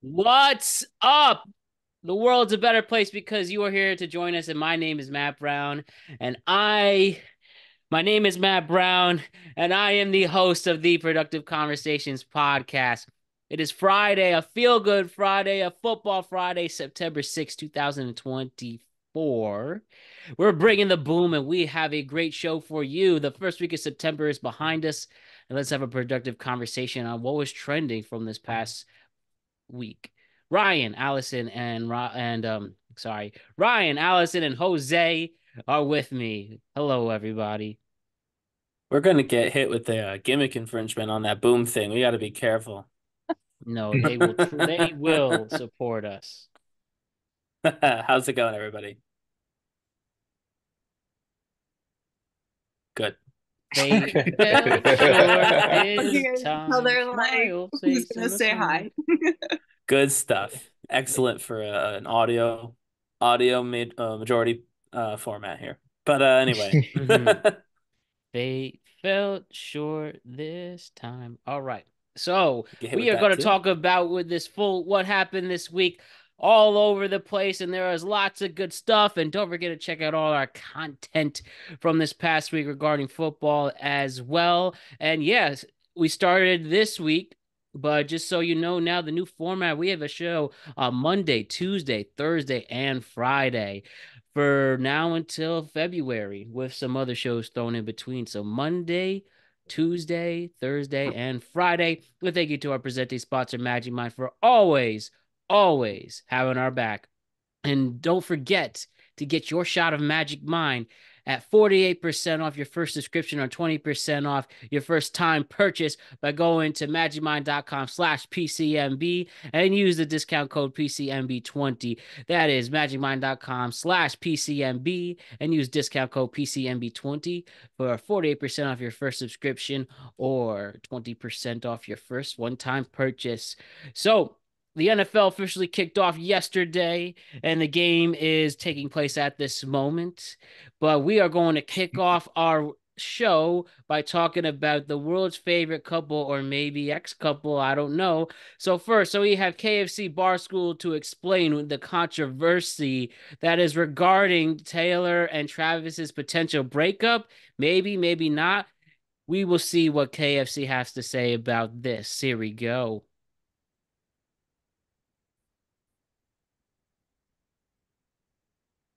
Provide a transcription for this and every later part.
What's up? The world's a better place because you are here to join us. And my name is Matt Brown. And I, my name is Matt Brown, and I am the host of the Productive Conversations podcast. It is Friday, a feel good Friday, a football Friday, September 6, 2024. We're bringing the boom, and we have a great show for you. The first week of September is behind us, and let's have a productive conversation on what was trending from this past week. Ryan, Allison, and and um, sorry, Ryan, Allison, and Jose are with me. Hello, everybody. We're gonna get hit with the uh, gimmick infringement on that boom thing. We got to be careful. No, they will. they will support us. How's it going, everybody? Good. They Tell they're like, who's gonna say hi? Good stuff. Excellent for uh, an audio audio mid, uh, majority uh, format here. But uh, anyway, mm-hmm. they felt sure this time. All right. So we are going to talk about with this full what happened this week all over the place and there is lots of good stuff. And don't forget to check out all our content from this past week regarding football as well. And yes we started this week but just so you know now the new format we have a show on monday tuesday thursday and friday for now until february with some other shows thrown in between. So monday Tuesday, Thursday, and Friday. Well, thank you to our presenting sponsor, Magic Mind, for always always having our back. And don't forget to get your shot of Magic Mind at 48% off your first subscription or 20% off your first time purchase by going to magicmind.com slash PCMB and use the discount code PCMB20. That is magicmind.com slash PCMB and use discount code PCMB20 for 48% off your first subscription or 20% off your first one-time purchase. So the NFL officially kicked off yesterday, and the game is taking place at this moment. But we are going to kick mm-hmm. off our show by talking about the world's favorite couple or maybe ex couple i don't know. So first so we have kfc barstool to explain the controversy that is regarding taylor and travis's potential breakup. Maybe maybe not. We will see what kfc has to say about this. Here we go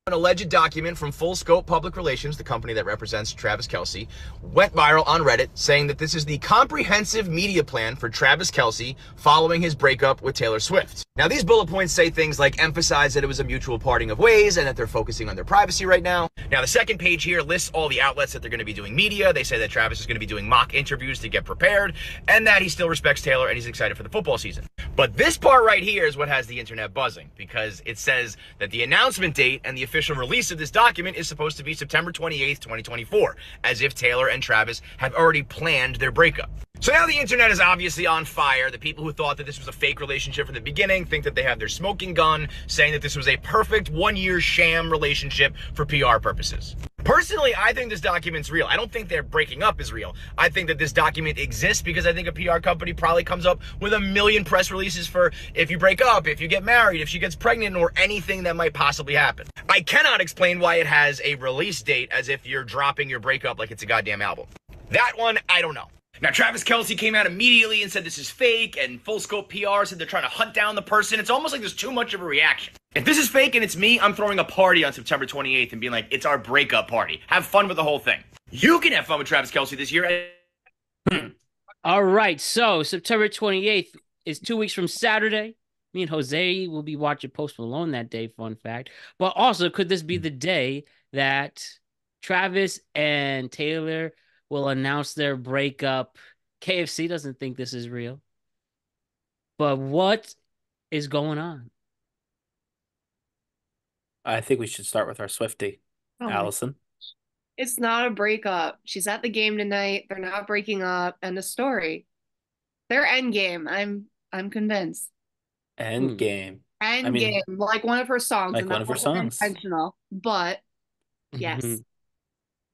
An alleged document from Full Scope Public Relations, the company that represents Travis Kelce, went viral on Reddit saying that this is the comprehensive media plan for Travis Kelce following his breakup with Taylor Swift. Now, these bullet points say things like emphasize that it was a mutual parting of ways and that they're focusing on their privacy right now. Now, the second page here lists all the outlets that they're going to be doing media. They say that Travis is going to be doing mock interviews to get prepared and that he still respects Taylor and he's excited for the football season. But this part right here is what has the internet buzzing because it says that the announcement date and the official release of this document is supposed to be September 28th, 2024, as if Taylor and Travis have already planned their breakup. So now the internet is obviously on fire. The people who thought that this was a fake relationship from the beginning think that they have their smoking gun, saying that this was a perfect one year sham relationship for PR purposes. Personally, I think this document's real. I don't think their breaking up is real. I think that this document exists because I think a PR company probably comes up with a million press releases for if you break up, if you get married, if she gets pregnant, or anything that might possibly happen. I cannot explain why it has a release date as if you're dropping your breakup like it's a goddamn album. That one, I don't know. Now, Travis Kelce came out immediately and said this is fake, and Full Scope PR said they're trying to hunt down the person. It's almost like there's too much of a reaction. If this is fake and it's me, I'm throwing a party on September 28th and being like, it's our breakup party. Have fun with the whole thing. You can have fun with Travis Kelce this year. All right. So, September 28th is two weeks from Saturday. Me and Jose will be watching Post Malone that day, fun fact. But also, could this be the day that Travis and Taylor will announce their breakup. KFC doesn't think this is real. But what is going on? I think we should start with our Swifty, oh Allison. It's not a breakup. She's at the game tonight. They're not breaking up. And the story. They're end game. I'm I'm convinced. End hmm. game. End I mean, game. Like one of her songs. Like one of her songs. Intentional. But yes.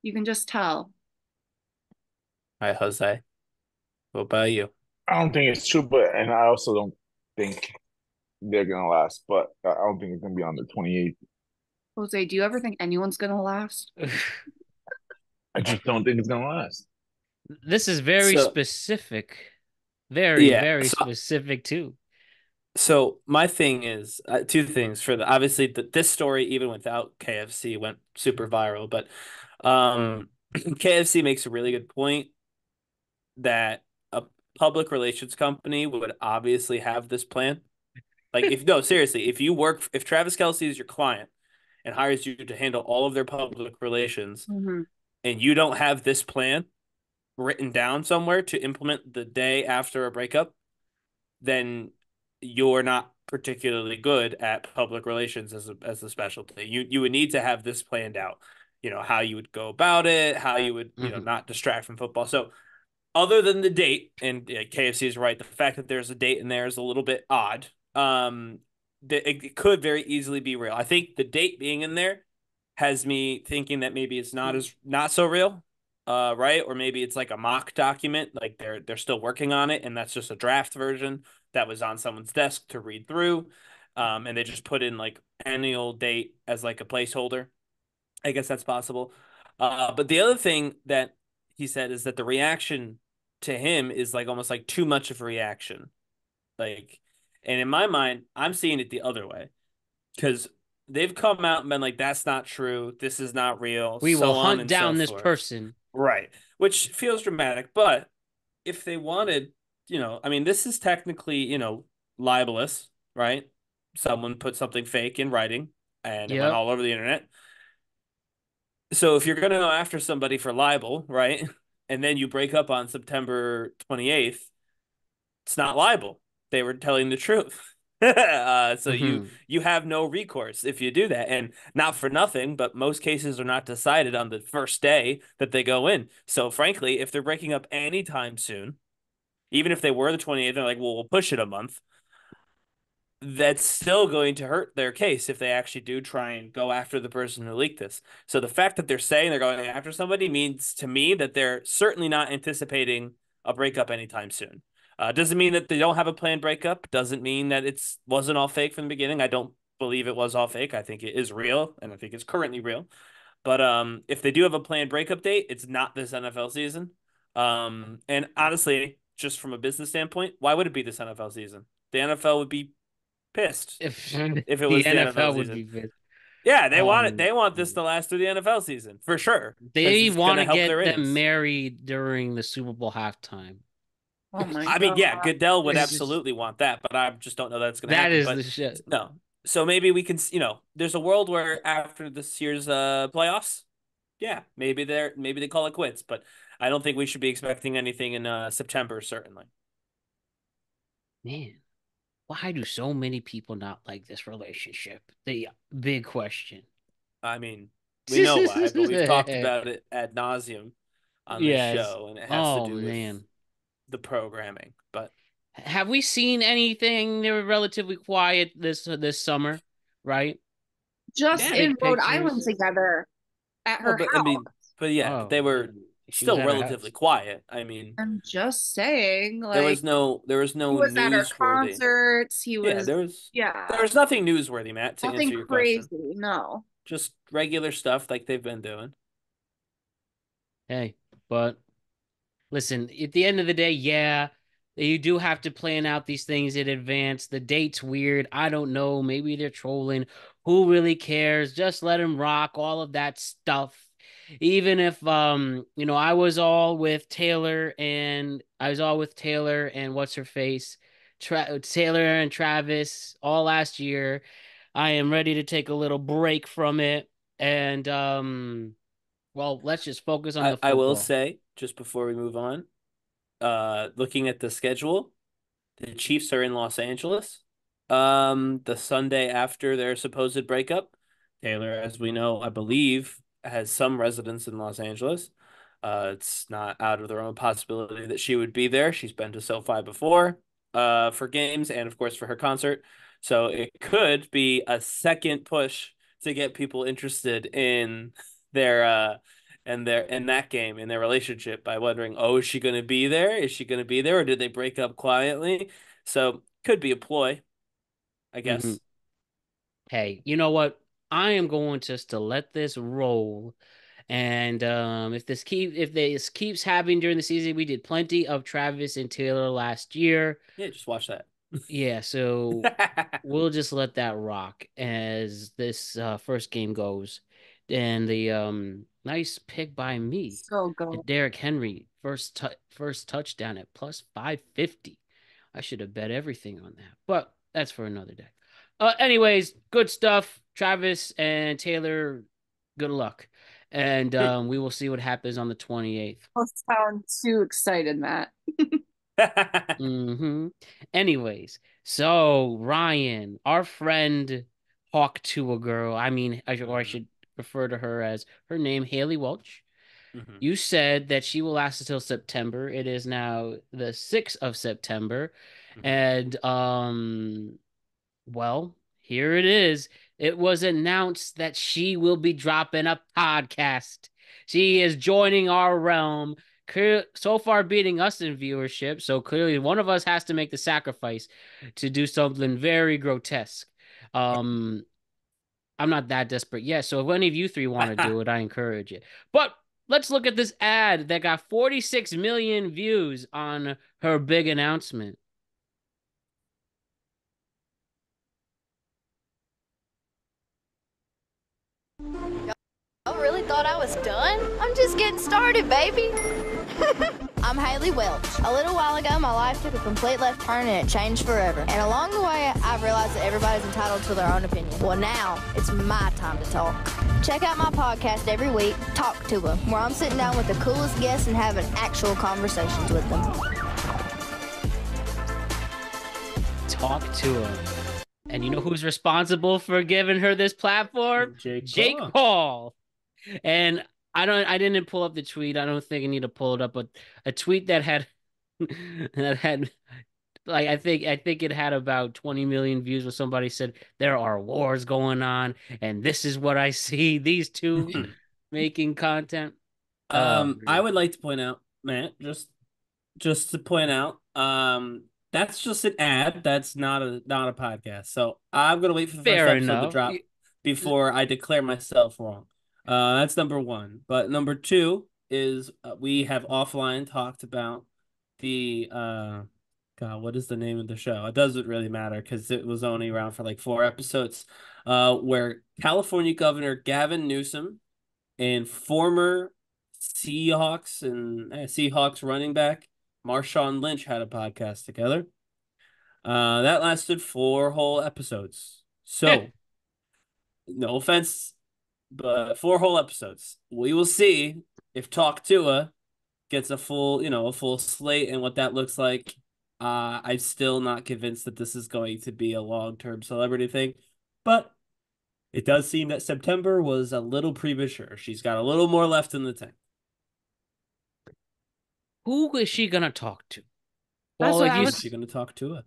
you can just tell. Hi, Jose. What about you? I don't think it's true, but and I also don't think they're gonna last, but I don't think it's gonna be on the 28th. Jose, do you ever think anyone's gonna last? I just don't think it's gonna last. This is very so, specific. Very, yeah, very so, specific too. So my thing is uh, two things for the obviously the, this story even without KFC went super viral, but um KFC makes a really good point that a public relations company would obviously have this plan. Like if no, seriously, if you work if Travis Kelce is your client and hires you to handle all of their public relations mm-hmm. and you don't have this plan written down somewhere to implement the day after a breakup, then you're not particularly good at public relations as a as a specialty. You you would need to have this planned out. You know how you would go about it, how you would you mm-hmm. know not distract from football. So other than the date, and yeah, KFC is right, the fact that there's a date in there is a little bit odd. Um, it, it could very easily be real. I think the date being in there has me thinking that maybe it's not as not so real uh, right? Or maybe it's like a mock document, like they're they're still working on it, and that's just a draft version that was on someone's desk to read through, um, and they just put in like annual date as like a placeholder. I guess that's possible. Uh, but the other thing that he said is that the reaction to him is like almost like too much of a reaction, like, and in my mind, I'm seeing it the other way, because they've come out and been like, "That's not true. This is not real." We so will hunt down so this forth. person. Right. Which feels dramatic, but if they wanted, you know, I mean, this is technically, you know, libelous, right? Someone put something fake in writing and yep. it went all over the internet. So if you're going to go after somebody for libel, right? And then you break up on September 28th, it's not libel. They were telling the truth. uh, so mm-hmm. you you have no recourse if you do that, and not for nothing, but most cases are not decided on the first day that they go in. So frankly, if they're breaking up anytime soon, even if they were the 28th, they're like, well, we'll push it a month. That's still going to hurt their case if they actually do try and go after the person who leaked this. So the fact that they're saying they're going after somebody means to me that they're certainly not anticipating a breakup anytime soon. Uh, doesn't mean that they don't have a planned breakup. Doesn't mean that it's wasn't all fake from the beginning. I don't believe it was all fake. I think it is real, and I think it's currently real. But um, if they do have a planned breakup date, it's not this NFL season. Um, and honestly, just from a business standpoint, why would it be this NFL season? The NFL would be pissed if if it was the, the NFL, NFL would be pissed. Yeah, they um, want it. They want this to last through the NFL season for sure. They want to get them married during the Super Bowl halftime. Oh my I mean, yeah, Goodell would absolutely want that, but I just don't know that's going to happen. That is but the shit. No. So maybe we can, you know, there's a world where after this year's uh playoffs, yeah, maybe they're maybe they call it quits, but I don't think we should be expecting anything in uh September certainly. Man, why do so many people not like this relationship? The big question. I mean, we know why, but we've talked about it ad nauseum on yes. show, and it has oh, to do with man the programming. But have we seen anything? They were relatively quiet this this summer, right? Just yeah, in Rhode Island together at her but, house. I mean, but yeah, oh, they were still relatively quiet. I mean, I'm just saying, like there was no, there was no. He was at her concerts. He was. Yeah, there was. Yeah, there was nothing newsworthy, Matt. To nothing crazy. Question. No. Just regular stuff like they've been doing. Hey, but listen, at the end of the day, yeah, you do have to plan out these things in advance. The date's weird. I don't know. Maybe they're trolling. Who really cares? Just let them rock. All of that stuff. Even if um, you know, I was all with Taylor and I was all with Taylor and what's her face, Tra- Taylor and Travis all last year. I am ready to take a little break from it and um well, let's just focus on I, football. I will say just before we move on, uh, looking at the schedule, the Chiefs are in Los Angeles. Um, the Sunday after their supposed breakup, Taylor, as we know, I believe, has some residence in Los Angeles. Uh, it's not out of the realm of possibility that she would be there. She's been to SoFi before, uh, for games and of course for her concert. So it could be a second push to get people interested in their uh and their in that game in their relationship by wondering, oh, is she going to be there? Is she going to be there, or did they break up quietly? So could be a ploy. I guess. Mm-hmm. Hey, you know what? I am going just to let this roll. And um, if this keep if this keeps happening during the season, we did plenty of Travis and Taylor last year. Yeah, just watch that. yeah, so we'll just let that rock as this uh, first game goes. And the um nice pick by me. So good. Derrick Henry first t- first touchdown at plus 550. I should have bet everything on that. But that's for another day. Uh, anyways, good stuff. Travis and Taylor, good luck. And um, we will see what happens on the 28th. Don't sound too excited, Matt. mm-hmm. Anyways, so Ryan, our friend Hawk Tuah girl, I mean, or I mm-hmm. should refer to her as her name, Haley Welch. Mm-hmm. You said that she will last until September. It is now the 6th of September. Mm-hmm. And um well, here it is. It was announced that she will be dropping a podcast. She is joining our realm, so far beating us in viewership. So clearly, one of us has to make the sacrifice to do something very grotesque. Um, I'm not that desperate yet. So if any of you three want to do it, I encourage it. But let's look at this ad that got 46 million views on her big announcement. Y'all really thought I was done? I'm just getting started, baby. I'm Haley Welch. A little while ago, my life took a complete left turn and it changed forever. And along the way, I've realized that everybody's entitled to their own opinion. Well, now it's my time to talk. Check out my podcast every week, Talk to Them, where I'm sitting down with the coolest guests and having actual conversations with them. Talk to Them. And you know who's responsible for giving her this platform? Jake, Jake Paul. Paul. And I don't I didn't pull up the tweet. I don't think I need to pull it up, but a tweet that had that had like I think I think it had about 20 million views where somebody said there are wars going on and this is what I see these two making content. Um oh, I would like to point out, Matt, just just to point out, um that's just an ad. That's not a not a podcast. So I'm gonna wait for the Fair first episode enough. to drop before I declare myself wrong. Uh, that's number one. But number two is uh, we have offline talked about the uh, God, what is the name of the show? It doesn't really matter because it was only around for like four episodes. Uh, where California Governor Gavin Newsom and former Seahawks and uh, Seahawks running back Marshawn Lynch had a podcast together. Uh, that lasted four whole episodes. So, no offense, but four whole episodes. We will see if Talk Tuah gets a full, you know, a full slate and what that looks like. Uh, I'm still not convinced that this is going to be a long term celebrity thing, but it does seem that September was a little premature. She's got a little more left in the tank. Who is she gonna talk to? Well, like you, she gonna talk to her.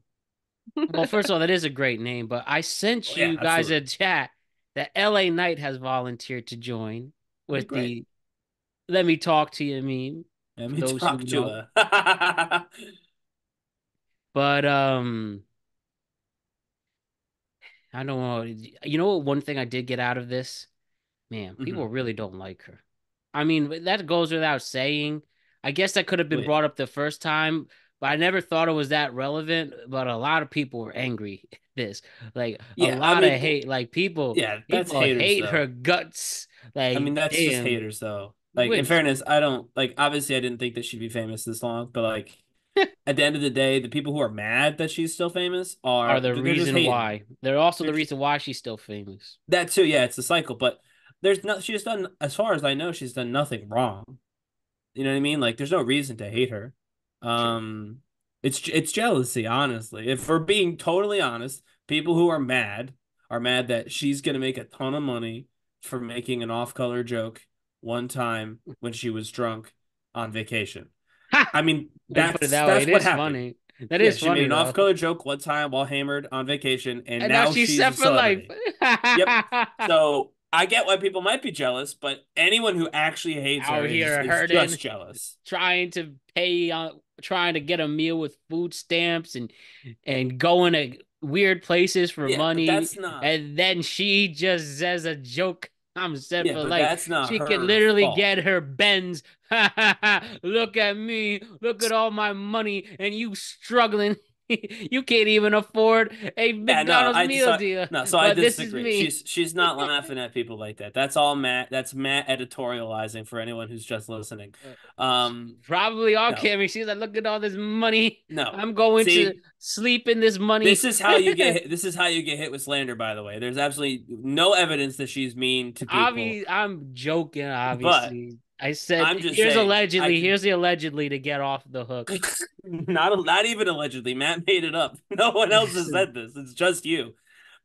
well, first of all, that is a great name, but I sent you oh, yeah, guys a chat that LA Knight has volunteered to join with the "Let me talk to you" meme. Let me talk to her. but um, I don't know. You know what? One thing I did get out of this, man, people mm-hmm. really don't like her. I mean, that goes without saying. I guess that could have been Wait. brought up the first time, but I never thought it was that relevant. But a lot of people were angry. This like yeah, a lot I mean, of hate. Like people, yeah, people haters, hate though. her guts. Like I mean, that's damn. just haters though. Like Which, in fairness, I don't like. Obviously, I didn't think that she'd be famous this long, but like at the end of the day, the people who are mad that she's still famous are, are the reason why. They're also they're the reason why she's still famous. That too, yeah, it's a cycle. But there's no, she's done as far as I know, she's done nothing wrong. You know what I mean? Like, there's no reason to hate her. Um, it's it's jealousy, honestly. If we're being totally honest, people who are mad are mad that she's gonna make a ton of money for making an off-color joke one time when she was drunk on vacation. I mean, that's that that's what happened. Funny. That is yeah, funny. She made an off-color joke one time while hammered on vacation, and, and now, now, she's, she's set for life. yep. So I get why people might be jealous, but anyone who actually hates Out her here is, is just jealous. Trying to pay, uh, trying to get a meal with food stamps and and going to weird places for Yeah, money, that's not- and then she just says a joke. I'm set Yeah, for life. that's not she could literally fault. get her Benz. Look at me. Look at all my money, and you struggling. you can't even afford a Yeah, no, McDonald's meal so, deal. no, so I But disagree. She's she's not laughing at people like that. That's all Matt. That's Matt editorializing for anyone who's just listening. Um, Probably all No. camera. She's like, look at all this money. no, I'm going See, to sleep in this money. this is how you get. Hit, this is how you get hit with slander. By the way, there's absolutely no evidence that she's mean to people. Obvi- I'm joking, obviously. I said, I'm just here's saying, allegedly, I here's the allegedly to get off the hook. not not even allegedly. Matt made it up. No one else has said this. It's just you.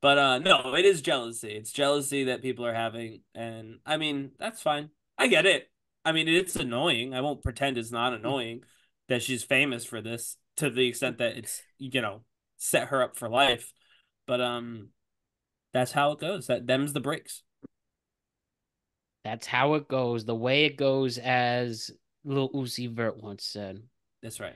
But uh no, it is jealousy. It's jealousy that people are having, and I mean that's fine. I get it. I mean it's annoying. I won't pretend it's not annoying that she's famous for this to the extent that it's you know set her up for life. But um, that's how it goes. That them's the breaks. That's how it goes. The way it goes, as Lil Uzi Vert once said. That's right.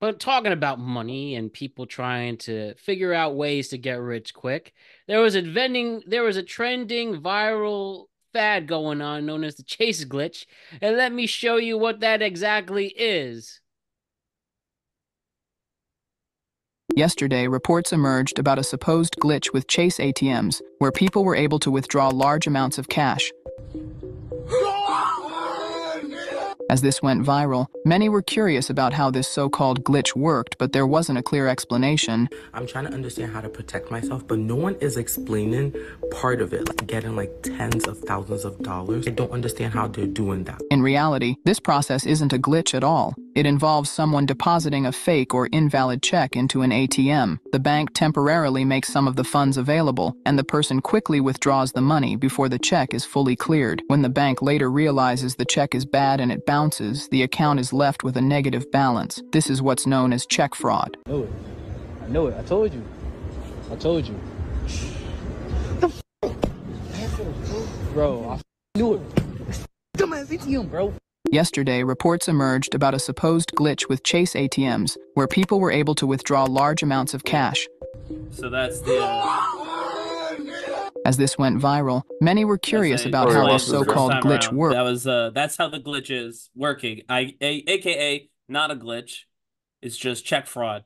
But talking about money and people trying to figure out ways to get rich quick, there was a vending, there was a trending viral fad going on known as the chase glitch. And let me show you what that exactly is. Yesterday, reports emerged about a supposed glitch with Chase ATMs, where people were able to withdraw large amounts of cash. No! As this went viral, many were curious about how this so called glitch worked, but there wasn't a clear explanation. I'm trying to understand how to protect myself, but no one is explaining part of it, like getting like tens of thousands of dollars. I don't understand how they're doing that. In reality, this process isn't a glitch at all. It involves someone depositing a fake or invalid check into an ATM. The bank temporarily makes some of the funds available, and the person quickly withdraws the money before the check is fully cleared. When the bank later realizes the check is bad and it bounces, the account is left with a negative balance. This is what's known as check fraud. I knew it. I knew it. I told you. I told you. The. Bro, I f- knew it. Dumbass ATM, bro. Yesterday, reports emerged about a supposed glitch with Chase ATMs, where people were able to withdraw large amounts of cash. So that's the. Uh, As this went viral, many were curious That's a- about how this this the so-called glitch around. worked. That was uh that's how the glitch is working. I a, aka not a glitch. It's just check fraud.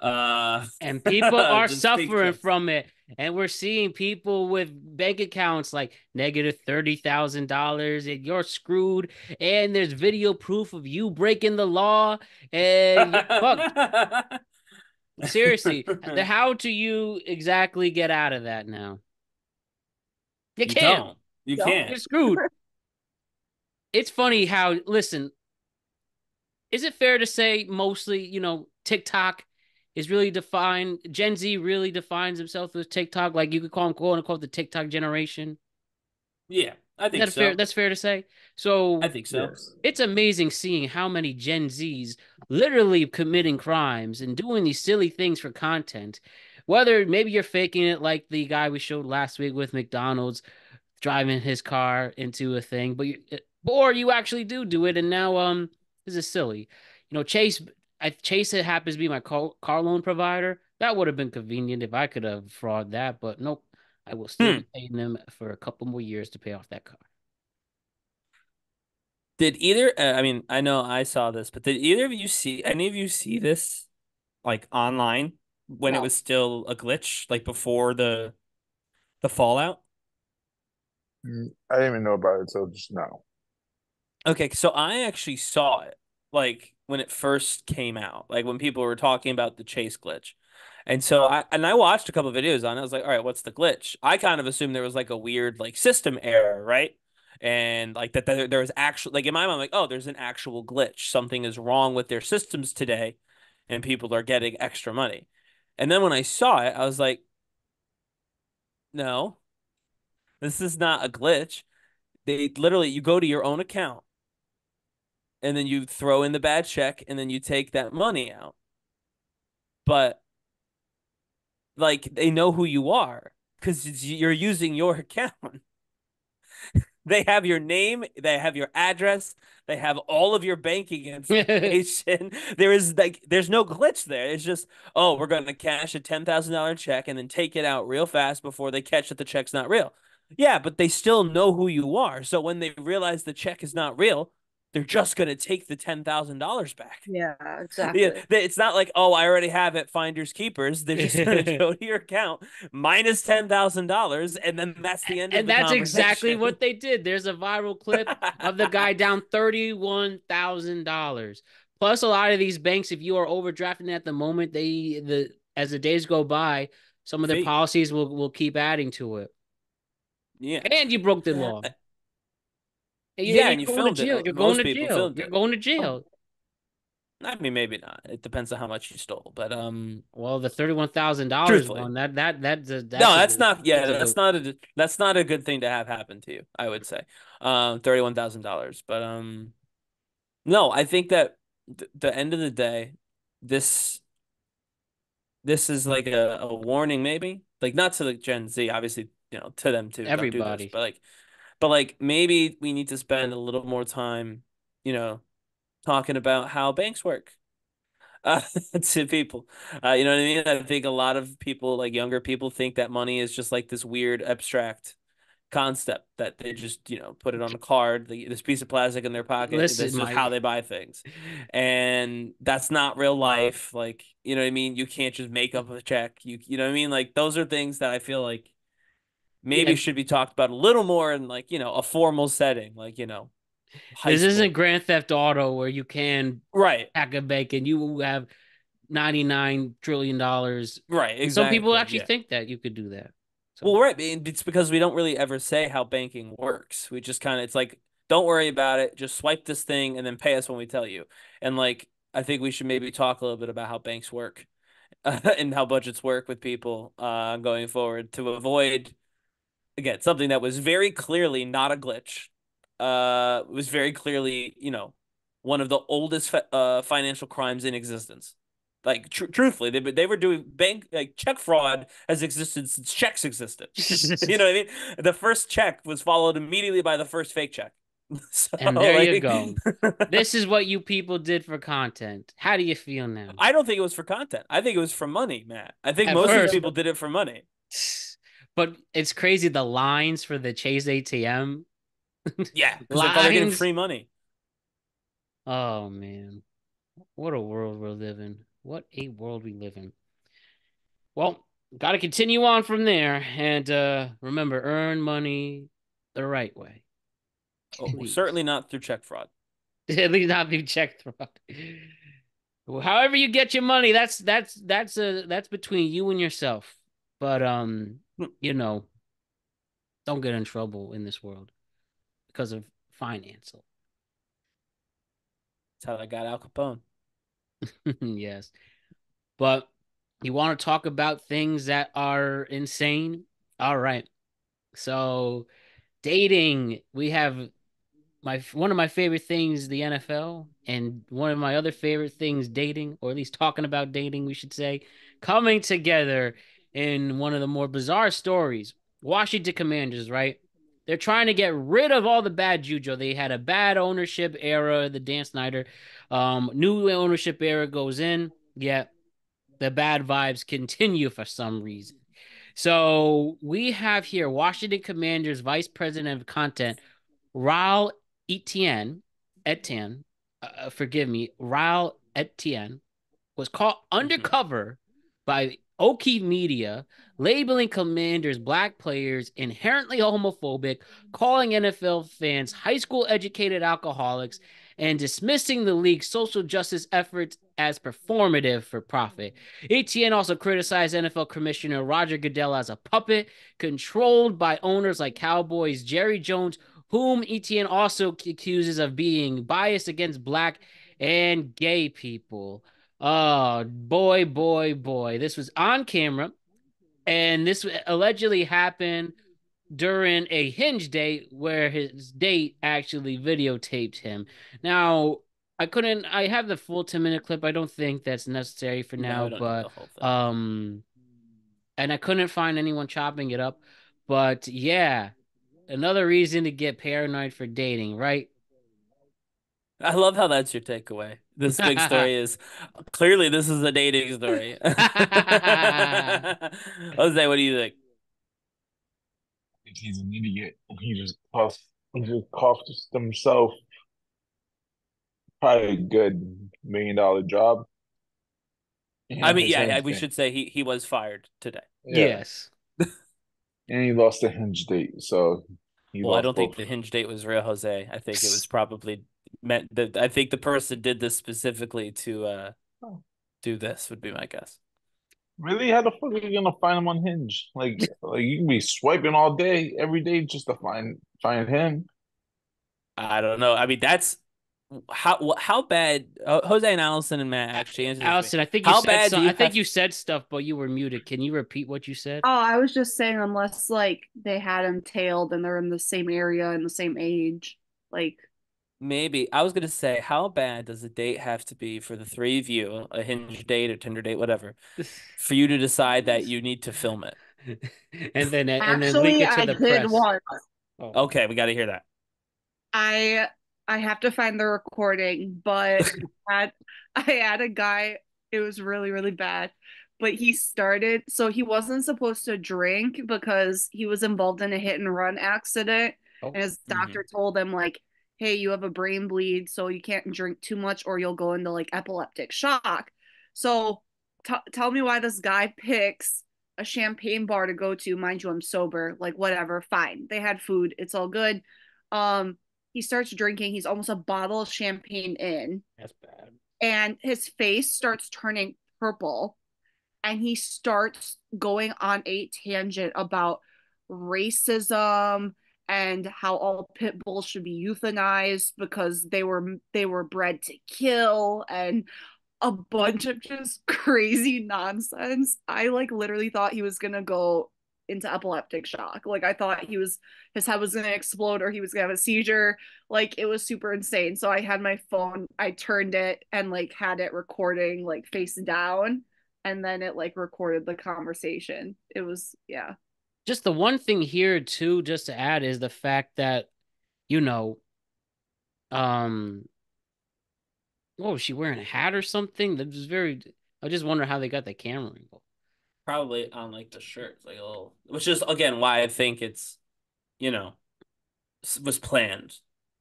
Uh And people are suffering from it. And we're seeing people with bank accounts like negative $30,000 and you're screwed. And there's video proof of you breaking the law. And you're. Seriously, how do you exactly get out of that now? You You can't. don't. You Don't. can't. You're screwed. it's funny how listen. Is it fair to say mostly, you know, TikTok is really defined? Gen Z really defines himself as TikTok. Like you could call them quote unquote the TikTok generation. Yeah, I think that so. fair? That's fair to say. So I think so. It's amazing seeing how many Gen Zs literally committing crimes and doing these silly things for content. Whether maybe you're faking it like the guy we showed last week with McDonald's driving his car into a thing, but you, or you actually do do it, and now um this is silly. You know, Chase. I, Chase it happens to be my car, car loan provider. That would have been convenient if I could have fraud that, but nope. I will still Hmm. be paying them for a couple more years to pay off that car. Did either? Uh, I mean, I know I saw this, but did either of you see any of you see this, like online when it was still a glitch, like before the, the fallout? Mm, I didn't even know about it until just now. Okay, so I actually saw it like when it first came out, like when people were talking about the chase glitch. And so I and I watched a couple of videos on it. I was like, all right, what's the glitch? I kind of assumed there was like a weird like system error, right? And like that there, there was actual like in my mind, like, oh, there's an actual glitch. Something is wrong with their systems today, and people are getting extra money. And then when I saw it, I was like, no, this is not a glitch. They literally you go to your own account and then you throw in the bad check and then you take that money out. But like they know who you are because you're using your account. They have your name, they have your address, they have all of your banking information. there is like there's no glitch there. It's just, oh, we're gonna cash a ten thousand dollar check and then take it out real fast before they catch that the check's not real. Yeah, but they still know who you are. So when they realize the check is not real, they're just going to take the $10,000 back. Yeah, exactly. Yeah, it's not like, oh, I already have it, finders keepers. They're just going to go to your account minus $10,000 and then that's the end and the that's exactly what they did. There's a viral clip of the guy down $31,000. Plus a lot of these banks if you are overdrafting at the moment, they the as the days go by, some of their Fee. policies will will keep adding to it. Yeah. And you broke the law. You, yeah, and you filmed it. You're going to jail. You're going to jail. I mean, maybe not. It depends on how much you stole. But um, well, the thirty-one thousand dollars one that that that's, a, that's no, that's a, not. Yeah, that's, that's not a that's not a good thing to have happen to you. I would say, um, thirty-one thousand dollars. But um, no, I think that th- the end of the day, this this is like a, a warning, maybe like not to the Gen Z, obviously, you know, to them too. Everybody, this, but like but like maybe we need to spend a little more time, you know, talking about how banks work uh, to people. Uh, you know what I mean? I think a lot of people, like younger people, think that money is just like this weird abstract concept that they just you know put it on a card the, this piece of plastic in their pocket Listen, this is how they buy things. And that's not real life. Like you know what i mean? You can't just make up a check. You you know what i mean? Like those are things that i feel like maybe yeah. should be talked about a little more in like you know a formal setting like you know this school. isn't grand theft auto where you can right hack a bank and you will have 99 trillion dollars right exactly. some people actually yeah. think that you could do that so. well right it's because we don't really ever say how banking works we just kind of it's like don't worry about it just swipe this thing and then pay us when we tell you and like i think we should maybe talk a little bit about how banks work uh, and how budgets work with people uh, going forward to avoid again something that was very clearly not a glitch uh was very clearly you know one of the oldest uh financial crimes in existence. Like tr- truthfully they, they were doing bank like check fraud has existed since checks existed. You know what i mean? The first check was followed immediately by the first fake check. So, and there like... you go. this is what you people did for content. How do you feel now? I don't think it was for content. I think it was for money matt. I think At most first, of the people did it for money but it's crazy the lines for the Chase ATM. yeah, because they're getting free money. Oh man, what a world we're living! What a world we live in. Well, got to continue on from there, and uh remember, earn money the right way. Oh, certainly not through check fraud. At least not through check fraud. However you get your money, that's that's that's a that's between you and yourself. But um, you know, don't get in trouble in this world because of financial. That's how I got Al Capone. yes. But you want to talk about things that are insane? All right. So, dating, we have my one of my favorite things the NFL and one of my other favorite things dating or at least talking about dating we should say coming together in one of the more bizarre stories. Washington Commanders, right? They're trying to get rid of all the bad juju. They had a bad ownership era, the Dan Snyder. Um, new ownership era goes in, yet the bad vibes continue for some reason. So we have here Washington Commanders Vice President of Content, Raul Etienne, Etienne, uh, forgive me, Raul Etienne, was caught mm-hmm. undercover by O'Keefe Media labeling commanders black players inherently homophobic, calling NFL fans high school educated alcoholics, and dismissing the league's social justice efforts as performative for profit. Etienne also criticized NFL Commissioner Roger Goodell as a puppet controlled by owners like Cowboys Jerry Jones, whom Etienne also accuses of being biased against black and gay people. Oh boy, boy, boy! This was on camera, and this allegedly happened during a hinge date where his date actually videotaped him. Now, I couldn't. I have the full ten minute clip. I don't think that's necessary for now, no, but um, and I couldn't find anyone chopping it up. But yeah, another reason to get paranoid for dating, right? I love how that's your takeaway. This big story is clearly this is a dating story. Jose, what do you think? I think he's an idiot. He just coughed. He just coughed himself. Probably a good million dollar job. I mean, yeah, we should say he he was fired today. Yeah. Yes. and he lost a hinge date, so. well, I don't both. think the hinge date was real, Jose. I think it was probably meant that. I think the person did this specifically to uh do this. Would be my guess. Really? How the fuck are you gonna find him on Hinge? Like, like you can be swiping all day, every day, just to find find him. I don't know. I mean, that's how how bad uh, Jose and Allison and Matt actually answered. Allison, I think you how said bad some, I think you said stuff, but you were muted. Can you repeat what you said? Oh, I was just saying, unless like they had him tailed and they're in the same area and the same age, like maybe I was gonna say, how bad does a date have to be for the three of you, a hinge date a Tinder date, whatever, for you to decide that you need to film it? and then and then leak it to I the press. One. Oh. Okay, we got to hear that. I I have to find the recording, but I had a guy. It was really really bad, but he started. So he wasn't supposed to drink because he was involved in a hit and run accident, oh. and his doctor mm-hmm. told him like, "Hey, you have a brain bleed, so you can't drink too much, or you'll go into like epileptic shock." So t- tell me why this guy picks a champagne bar to go to. Mind you, I'm sober. Like whatever, fine. They had food. It's all good. Um he starts drinking. He's almost a bottle of champagne in. That's bad. And his face starts turning purple. And he starts going on a tangent about racism and how all pit bulls should be euthanized because they were they were bred to kill and a bunch of just crazy nonsense. I like literally thought he was gonna go into epileptic shock. Like I thought he was his head was gonna explode or he was gonna have a seizure. Like it was super insane. So I had my phone, I turned it and like had it recording like face down and then it like recorded the conversation. It was yeah. Just the one thing here too, just to add, is the fact that, you know, um what was she wearing a hat or something? That was very I just wonder how they got the camera angle probably on like the shirt, like a little, which is again why I think it's, you know, was planned.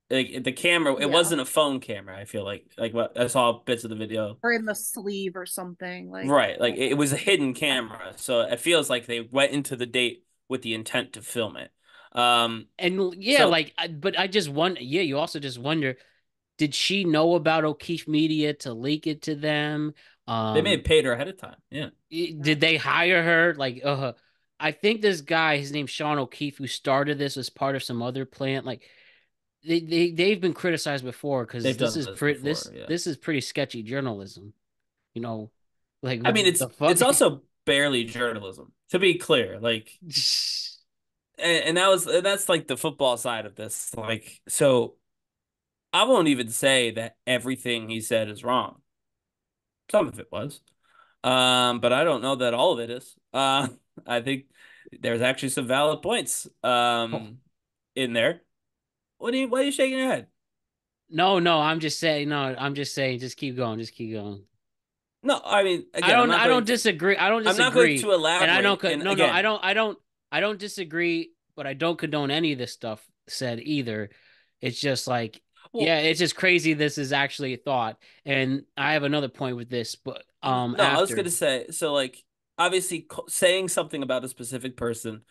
Like the camera, it yeah. wasn't a phone camera. I feel like, like what I saw bits of the video, or in the sleeve or something. Like right, like it was a hidden camera, so it feels like they went into the date with the intent to film it. Um, and yeah, so, like, but I just wonder. Yeah, you also just wonder did she know about O'Keefe Media to leak it to them? Um, they may have paid her ahead of time. Yeah. Did they hire her? Like, uh, I think this guy, his name's Sean O'Keefe, who started this as part of some other plant. Like, they they they've been criticized before because this is pretty this yeah. this is pretty sketchy journalism. You know, like I mean, it's it's also barely journalism. To be clear, like, and, and that was that's like the football side of this. Like, so I won't even say that everything he said is wrong. Some of it was. Um, but I don't know that all of it is. Uh, I think there's actually some valid points um oh. in there. What are you why are you shaking your head? No, no, I'm just saying no, I'm just saying just keep going, just keep going. No, I mean again, I don't I don't disagree. I don't disagree. I'm not going to elaborate. And I don't and no again, no, I don't I don't I don't disagree, but I don't condone any of this stuff said either. It's just like well, yeah, it's just crazy. This is actually a thought, and I have another point with this, but um, no, after... I was gonna say so. Like, obviously, saying something about a specific person,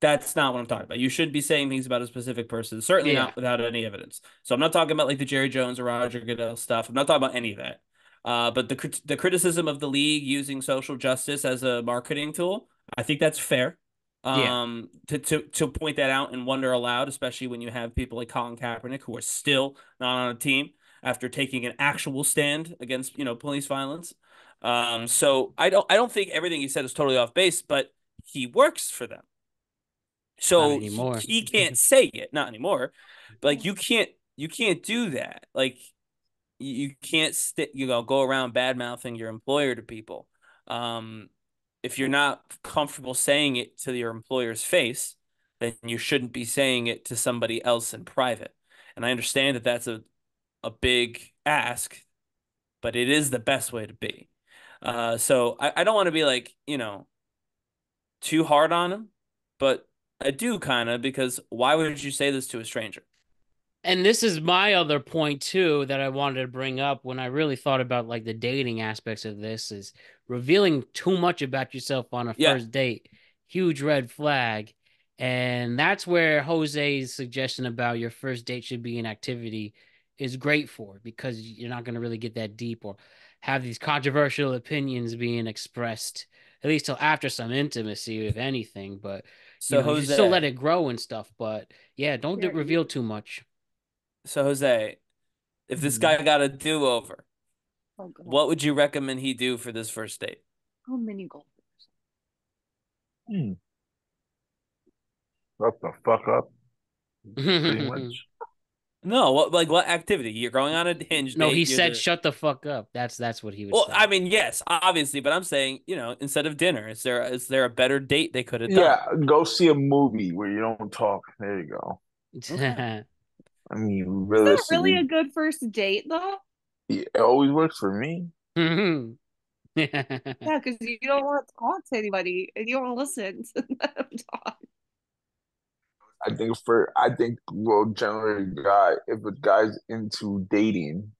that's not what I'm talking about. You should be saying things about a specific person, certainly yeah. not without any evidence. So I'm not talking about like the Jerry Jones or Roger Goodell stuff. I'm not talking about any of that. Uh, but the the criticism of the league using social justice as a marketing tool, I think that's fair um yeah. to, to to point that out and wonder aloud, especially when you have people like Colin Kaepernick who are still not on a team after taking an actual stand against you know police violence. Um, so I don't I don't think everything he said is totally off base, but he works for them. So he, he can't say it, not anymore. But like you can't you can't do that. Like you, you can't stick you know go around bad mouthing your employer to people. Um if you're not comfortable saying it to your employer's face, then you shouldn't be saying it to somebody else in private. And I understand that that's a a big ask, but it is the best way to be. Uh, so I, I don't want to be like, you know, too hard on him, but I do kind of because why would you say this to a stranger? And this is my other point too that I wanted to bring up when I really thought about like the dating aspects of this is revealing too much about yourself on a yeah. first date. Huge red flag. And that's where Jose's suggestion about your first date should be an activity is great for because you're not going to really get that deep or have these controversial opinions being expressed at least till after some intimacy, if anything. But so you know, Jose, still let it grow and stuff. But yeah, don't yeah. reveal too much. So Jose, if this mm-hmm. guy got a do over, oh, what would you recommend he do for this first date? Go mini golf. Hmm. Shut the fuck up. Pretty much. No, what like what activity? You're going on a hinge. No, he said, the... "Shut the fuck up." That's that's what he was. Well, say. I mean, yes, obviously, but I'm saying, you know, instead of dinner, is there is there a better date they could have done? Yeah, go see a movie where you don't talk. There you go. I mean, really, is that really a good first date though? It always works for me. Mm-hmm. yeah, because you don't want to talk to anybody and you don't want to listen to them talk. I think for I think well generally guy if a guy's into dating,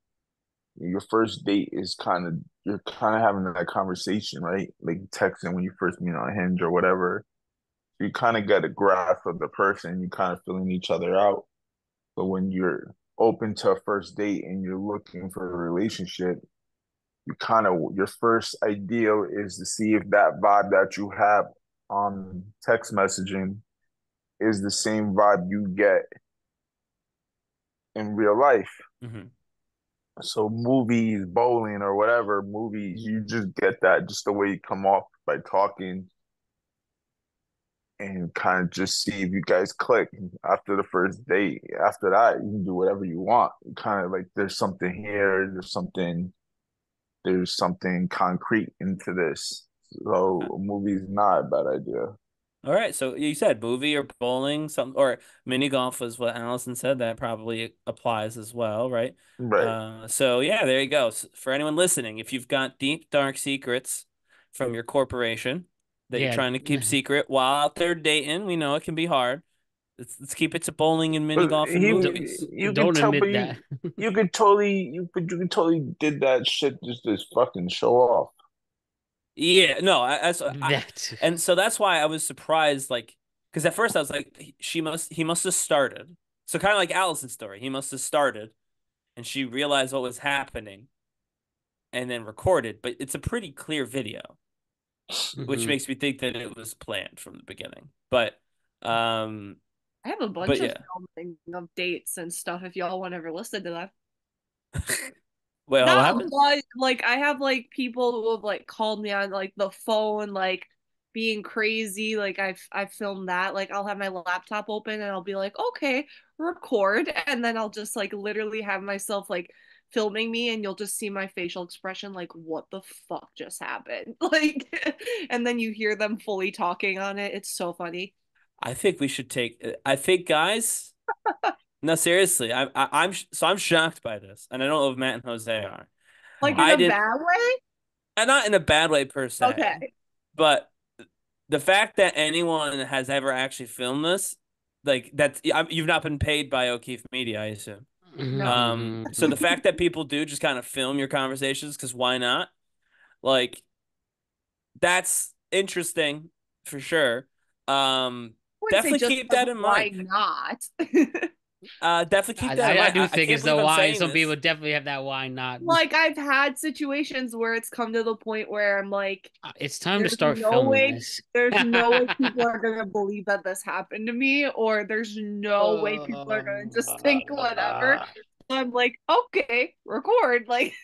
your first date is kind of you're kind of having that conversation, right? Like texting when you first meet on Hinge or whatever. You kind of get a grasp of the person. You kind of feeling each other out. But when you're open to a first date and you're looking for a relationship, you kind of your first ideal is to see if that vibe that you have on text messaging is the same vibe you get in real life. Mm-hmm. So movies, bowling or whatever movies, you just get that just the way you come off by talking and kind of just see if you guys click after the first date. After that, you can do whatever you want. Kind of like there's something here, there's something, there's something concrete into this. So a movie's not a bad idea. All right, so you said movie or bowling, some or mini golf was what Allison said. That probably applies as well, right? Right. Uh, so yeah, there you go. So for anyone listening, if you've got deep dark secrets from your corporation that yeah. you're trying to keep secret while out there dating, we know it can be hard. Let's, let's keep it to bowling and mini golf and he, movies. You Don't admit you, that. you could totally, you could, you could totally did that shit just to fucking show off. Yeah, no, I, I, and so that's why I was surprised, like, because at first I was like, she must, he must have started. So kind of like Allison's story, he must have started, and she realized what was happening, and then recorded. But it's a pretty clear video, mm-hmm. which makes me think that it was planned from the beginning. But um, I have a bunch of yeah. filming of dates and stuff. If y'all want to ever listen to that. Well, Not like, like I have like people who have like called me on like the phone, like being crazy. Like I've I've filmed that. Like I'll have my laptop open and I'll be like, okay, record, and then I'll just like literally have myself like filming me and you'll just see my facial expression like what the fuck just happened like and then you hear them fully talking on it it's so funny i think we should take uh, i think guys No, seriously, I, I am so I'm shocked by this, and I don't know if Matt and Jose are. Like in I a bad way. And not in a bad way per se. Okay. But the fact that anyone has ever actually filmed this, like that's you've not been paid by O'Keefe Media, I assume. No. Um. So the fact that people do just kind of film your conversations, because why not? Like, that's interesting for sure. Um. Definitely keep that in mind. Why not? Uh, definitely keep that. I, I, I do think it's the why. Some this. people definitely have that why not. Like I've had situations where it's come to the point where I'm like, uh, it's time to start no filming way, this. There's no way people are gonna believe that this happened to me, or there's no uh, way people are gonna just think whatever. Uh, I'm like, okay, record. Like,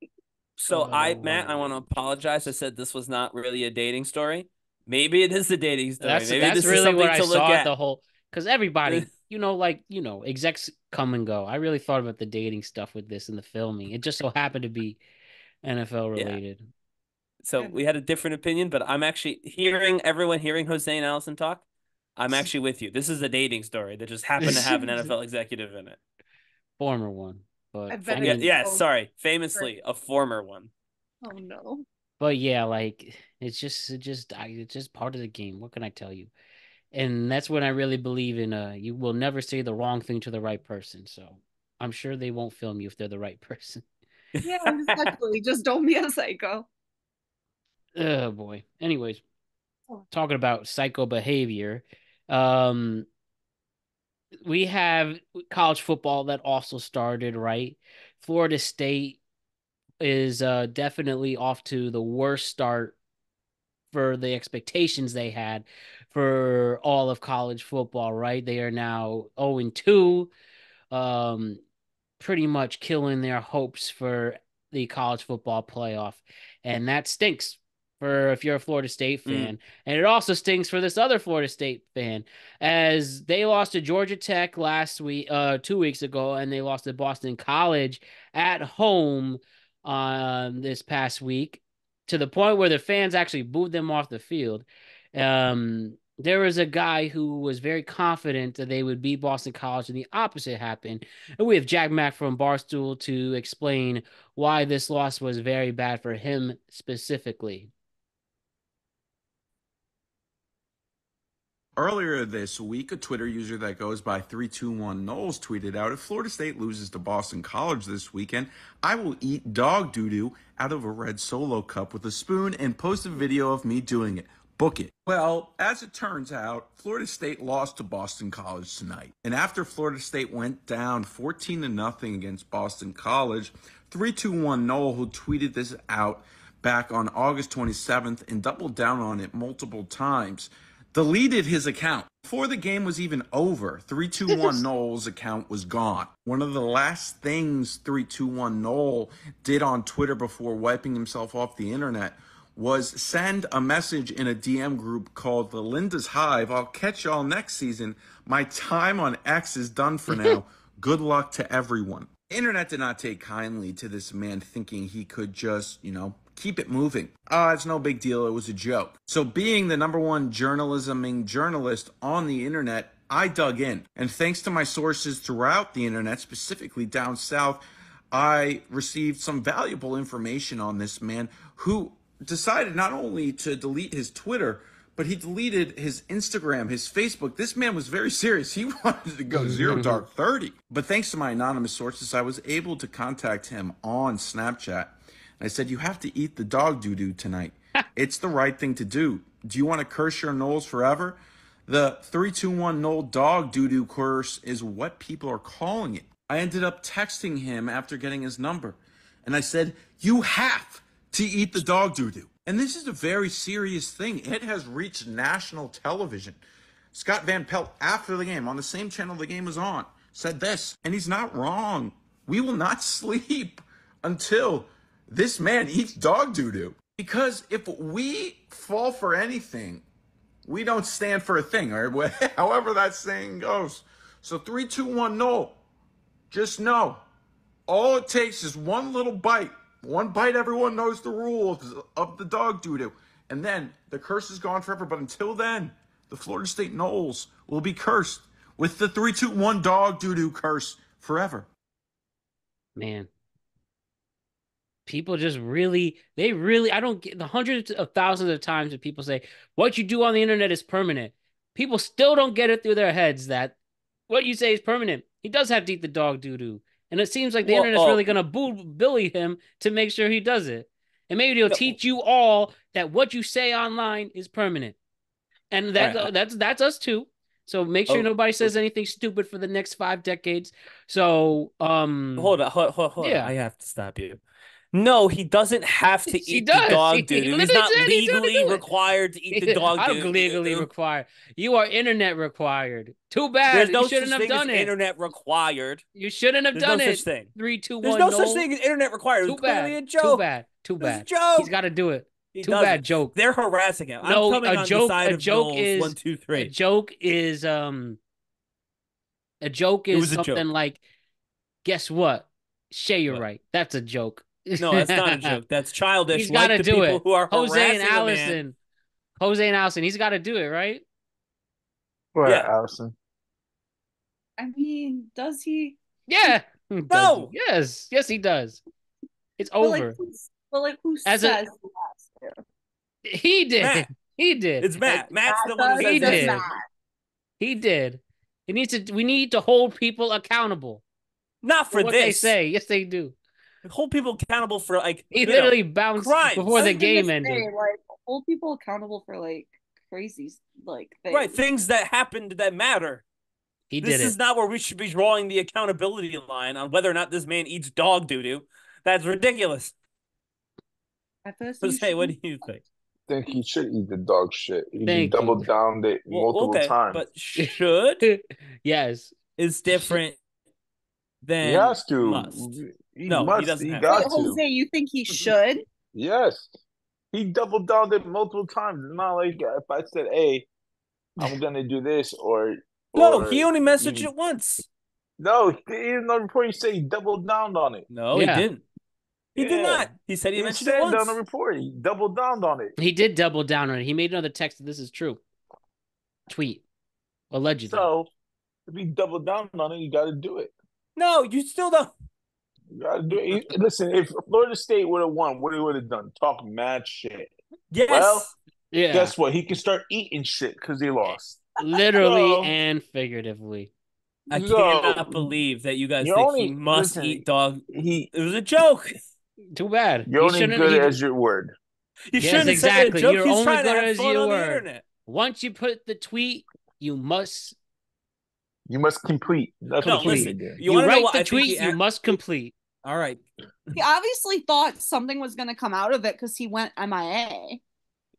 so I, Matt, I want to apologize. I said this was not really a dating story. Maybe it is a dating story. That's, Maybe that's this really is something what to I look saw at. the whole because everybody you know, like, you know, execs come and go. I really thought about the dating stuff with this and the filming. It just so happened to be NFL related. Yeah. So we had a different opinion, but I'm actually hearing everyone hearing Jose and Allison talk. I'm actually with you. This is a dating story that just happened to have an NFL executive in it. Former one, but I bet I Yeah, mean, yeah. Sorry, famously a former one. Oh no. but yeah, like it's just, it just, I, it's just part of the game. What can I tell you? And that's when I really believe in. Uh, you will never say the wrong thing to the right person. So I'm sure they won't film you if they're the right person. Yeah, exactly. Just don't be a psycho. Oh boy. Anyways, Oh. talking about psycho behavior, um, we have college football that also started right. Florida State is uh, definitely off to the worst start for the expectations they had for all of college football. Right, they are now zero and two, um, pretty much killing their hopes for the college football playoff, and that stinks for if you're a Florida State Mm. fan. And it also stinks for this other Florida State fan as they lost to Georgia Tech last week, uh, two weeks ago, and they lost to Boston College at home um, this past week to the point where the fans actually booed them off the field. Um, there was a guy who was very confident that they would beat Boston College, and the opposite happened. And we have Jack Mac from Barstool to explain why this loss was very bad for him specifically. Earlier this week, a Twitter user that goes by 321 Knowles tweeted out If Florida State loses to Boston College this weekend, I will eat dog doo doo out of a red solo cup with a spoon and post a video of me doing it. Book it. Well, as it turns out, Florida State lost to Boston College tonight. And after Florida State went down 14 to nothing against Boston College, 321 Noel, who tweeted this out back on August 27th and doubled down on it multiple times, deleted his account. Before the game was even over, 321 Noel's account was gone. One of the last things 321 Noel did on Twitter before wiping himself off the internet was send a message in a DM group called the Linda's Hive. I'll catch y'all next season. My time on X is done for now. Good luck to everyone. The internet did not take kindly to this man thinking he could just, you know, keep it moving. Ah, it's no big deal. It was a joke. So, being the number one journalisming journalist on the internet, I dug in. And thanks to my sources throughout the internet, specifically down south, I received some valuable information on this man who decided not only to delete his Twitter, but he deleted his Instagram, his Facebook. This man was very serious. He wanted to go zero dark mm-hmm. 30. But thanks to my anonymous sources, I was able to contact him on Snapchat. I said, You have to eat the dog doo doo tonight. it's the right thing to do. Do you want to curse your Knowles forever? The 321 Knoll dog doo doo curse is what people are calling it. I ended up texting him after getting his number. And I said, You have to eat the dog doo doo. And this is a very serious thing. It has reached national television. Scott Van Pelt, after the game, on the same channel the game was on, said this, and he's not wrong. We will not sleep until this man eats dog doo doo. Because if we fall for anything, we don't stand for a thing, or however that saying goes. So three, two, one, no. Just know, all it takes is one little bite. One bite, everyone knows the rules of the dog doo doo. And then the curse is gone forever. But until then, the Florida State Knowles will be cursed with the three, two, one dog doo doo curse forever. Man, people just really, they really, I don't get the hundreds of thousands of times that people say, what you do on the internet is permanent. People still don't get it through their heads that what you say is permanent. He does have to eat the dog doo doo. And it seems like the Well, internet's oh. really going to boo bully him to make sure he does it. And maybe they'll No. teach you all that what you say online is permanent. And that right. that's that's us too. So make sure Oh. nobody says anything stupid for the next five decades. So um Hold on, hold, hold, hold on. I have to stop you. No, he doesn't have to eat does. the dog He- doo he. He's not said legally required to eat the dog I doo don't legally required. You are internet required. Too bad. There's no you shouldn't such have thing done as it. internet required. You shouldn't have There's done no it. such thing. Three, two, There's one. no such thing as internet required. Too bad. a joke. Too bad. Too It was a bad. joke. He's got to do it. He Too doesn't. bad. Joke. They're harassing him. No, I'm a on joke- the side a joke is- one, two, A joke is um. A joke is joke. something like, guess what? Shay, you're What? right. That's a joke. No, that's not a joke. That's childish. He's like got to the do it. who are Jose and. Allison. Jose and Allison. He's got to do it, right? Go Yeah. Allison. I mean, does he? Yeah. No. Yes. Yes, he does. It's But over. who's- but like, who As says he has to? He did. Matt. He did. It's Matt. Matt's the one who does, He says did. Matt. He did. He needs to. We need to hold people accountable Not for for what this. they say. Yes, they do. Hold people accountable for like He you know, literally bounced crimes. before the was gonna game say, ended. like, hold people accountable for like crazy like things. right things that happened that matter. He this did is it. not where we should be drawing the accountability line on whether or not this man eats dog doo doo. That's ridiculous. I personally Jose, what do you think? think he should eat the dog shit. He Thank doubled you. down it Well, multiple okay, times. but should yes. it's different than he has to. must. He No, he doesn't He have got Wait, to. Jose, you think he mm-hmm. should? Yes. He doubled down it multiple times. It's not like if I said, "Hey, I'm gonna do this," or No, or he only messaged you- it once. No, in the report he said he doubled down on it. No, Yeah. he didn't. He did not. He said he, He mentioned said it that on once. the report. He doubled down on it. He did double down on it. He made another text that this is true. Tweet. Allegedly. So if he doubled down on it, you got to do it. No, you still don't. Uh, listen, if Florida State would have won, what he would have done? Talk mad shit. Yes. Well, yeah. Guess what? He can start eating shit because he lost. Literally So- and figuratively. I So, cannot believe that you guys think only- he must listen, eat dog. He It was a joke. Too bad. you're He only shouldn't good he- as your word. You Yes, shouldn't have said exactly. a joke. You're He's only trying good as your on word. Once you put the tweet, you must You must complete. That's No, what Complete. you listen. need to do. You, you, want to know write the I tweet, he you act- must complete. All right. He obviously thought something was going to come out of it because he went MIA.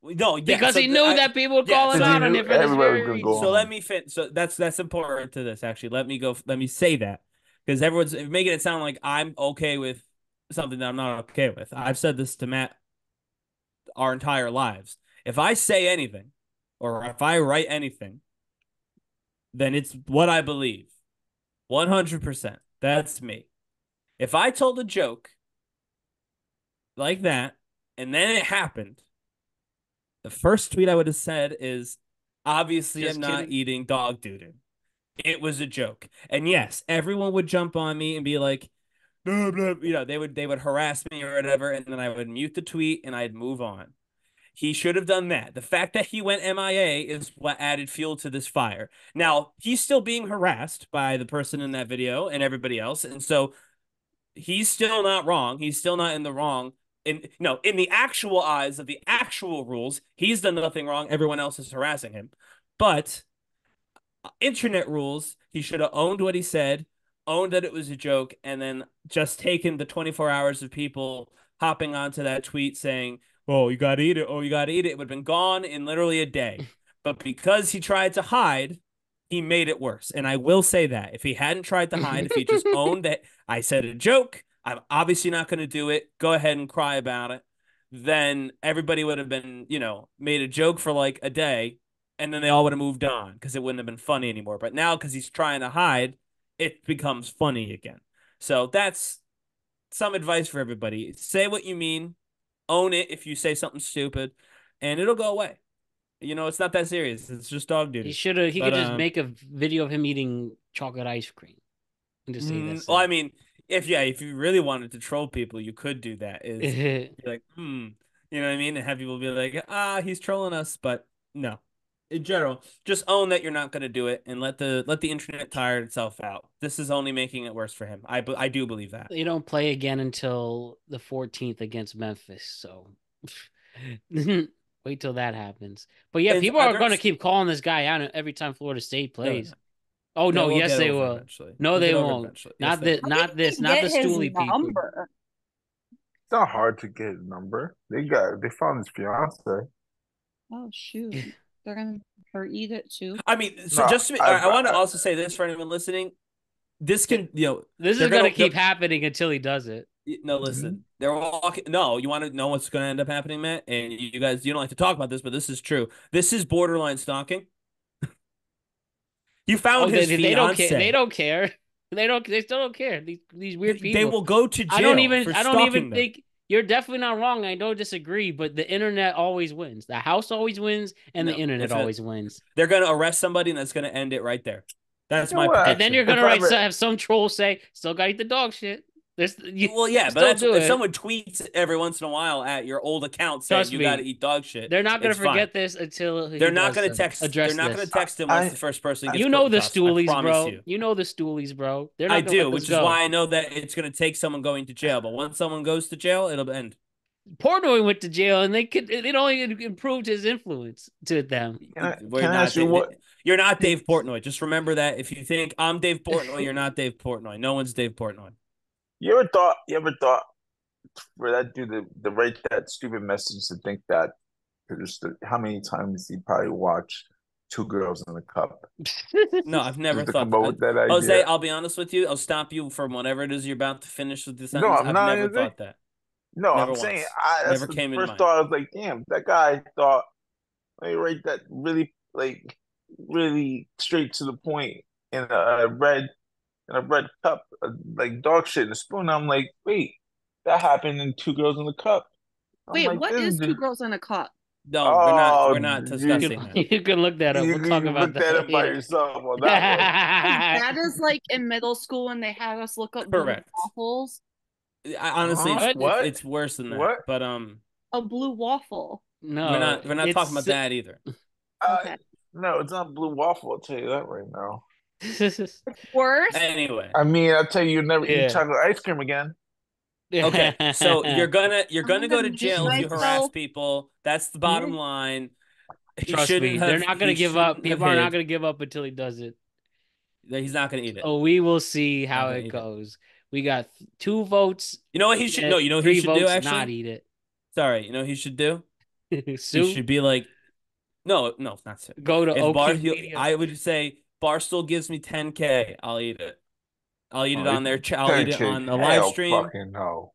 No, yeah, Because so he knew I- that people would yeah, call him out on knew it for this very reason. So let me fit. So that's that's important to this. Actually, let me go. Let me say that because everyone's making it sound like I'm okay with something that I'm not okay with. I've said this to Matt our entire lives. If I say anything, or if I write anything, then it's what I believe. One hundred percent. That's me. If I told a joke like that, and then it happened, the first tweet I would have said is obviously Just I'm not eating dog doo. It was a joke. And yes, everyone would jump on me and be like, blah, blah, you know, they would they would harass me or whatever, and then I would mute the tweet and I'd move on. He should have done that. The fact that he went MIA is what added fuel to this fire. Now, he's still being harassed by the person in that video and everybody else. And so he's still not wrong. He's still not in the wrong. In no, in the actual eyes of the actual rules, he's done nothing wrong. Everyone else is harassing him. But uh, internet rules, he should have owned what he said, owned that it was a joke, and then just taken the 24 hours of people hopping onto that tweet saying, Oh, you gotta eat it. Oh, you gotta eat it. It would have been gone in literally a day. But because he tried to hide, he made it worse. And I will say that if he hadn't tried to hide, if he just owned that I said a joke, I'm obviously not going to do it, go ahead and cry about it, then everybody would have been, you know, made a joke for like a day and then they all would have moved on because it wouldn't have been funny anymore. But now, because he's trying to hide, it becomes funny again. So that's some advice for everybody. Say what you mean, own it if you say something stupid, and it'll go away. You know, it's not that serious. It's just dog duty. He should have. He But, could just um, make a video of him eating chocolate ice cream. And just say Mm, this. well, I mean, if yeah, if you really wanted to troll people, you could do that. Is like, hmm, you know what I mean, and have people be like, ah, he's trolling us. But no, in general, just own that you're not going to do it, and let the let the internet tire itself out. This is only making it worse for him. I I do believe that. they don't play again until the 14th against Memphis. So wait till that happens. But yeah, Is- people are are going to keep calling this guy out every time Florida State plays. no. Oh no, will yes they will. eventually. No, They'll they get over it won't. eventually. Not Yes, they the, not this, not the stooly people. number? It's not hard to get a number. They got they found his fiance. Oh shoot, they're gonna her eat it too. I mean, so No, just to be, I- I, want to also say this for anyone listening. This can, you know, This is going to gonna- keep happening until he does it. Y- No, mm-hmm. listen. They're walking. No, you want to know what's going to end up happening, Matt? And you you guys, you don't like to talk about this, but this is true. This is borderline stalking. you found Oh, his they fiance. don't care. They don't care. They don't. They still don't care. These these weird people. They will go to jail. I don't even. For I don't stalking even them. think you're definitely not wrong. I don't disagree, but the internet always wins. The house always wins, and No, the internet it's a- always wins. They're gonna arrest somebody, and that's gonna end it right there. That's You my know what? prediction. And then you're gonna write, have some troll say, "Still got to eat the dog shit." There's, you, well, yeah, but that's if it. someone tweets every once in a while at your old account saying Trust you got to eat dog shit. They're not gonna it's fine. forget this until he They're not gonna text. Address They're not this. gonna text him once I- the first person gets. You know put the in stoolies, promise bro. You. You. know the stoolies, bro. They're not I do, which is go. why I know that it's gonna take someone going to jail. But once someone goes to jail, it'll end. Portnoy went to jail, and they could it only improved his influence to them. Can I, We're I ask you what? You're not Dave Portnoy. Just remember that. If you think I'm Dave Portnoy, you're not Dave Portnoy. No one's Dave Portnoy. You ever thought? You ever thought for that dude to, to write that stupid message to think that just the, how many times he probably watched Two Girls in a Cup? No, I've never thought about that. that idea. Jose, I'll be honest with you. I'll stop you from whatever it is you're about to finish with this No. I'm I've not never thought that. No, Never I'm saying. I Never the came in first thought. I was like, damn, that guy thought let me write that really like really straight to the point in a, a red in a red cup, uh, like dog shit in a spoon. I'm like, wait, that happened in Two Girls in the Cup. I'm Wait, like, what this is two girls in a cup? No, we're not. We're Oh, not discussing You that. can, you can look that up. You, We'll you talk can about look that up by Yeah. yourself on that That is like in middle school when they had us look up blue Correct. waffles. I, honestly, Huh? it's, it's- What? it's worse than that. What? But um, A blue waffle. no, we're not. We're not talking about that either. Uh, Okay. no, it's not blue waffle. I'll tell you that right now. Worse. Anyway, I mean, I'll tell you, you'll never Yeah. eat chocolate ice cream again. okay. So you're gonna you're I'm gonna go gonna jail if you harass myself- people. That's the bottom line. He Trust shouldn't me, have- they're not gonna give up. People are not gonna give up until he does it. He's not gonna eat it. Oh, we will see how it eat it. goes. We got two votes. You know what he should? and No, you know what he should do. Actually, not eat it. sorry. You know what he should do. it. Sue, He should be like, no, no, it's not so. go to If OK I would say Barstool gives me 10k, I'll eat it. I'll eat it Oh, on their. Ch- I'll eat it on the live hell stream. Fucking no.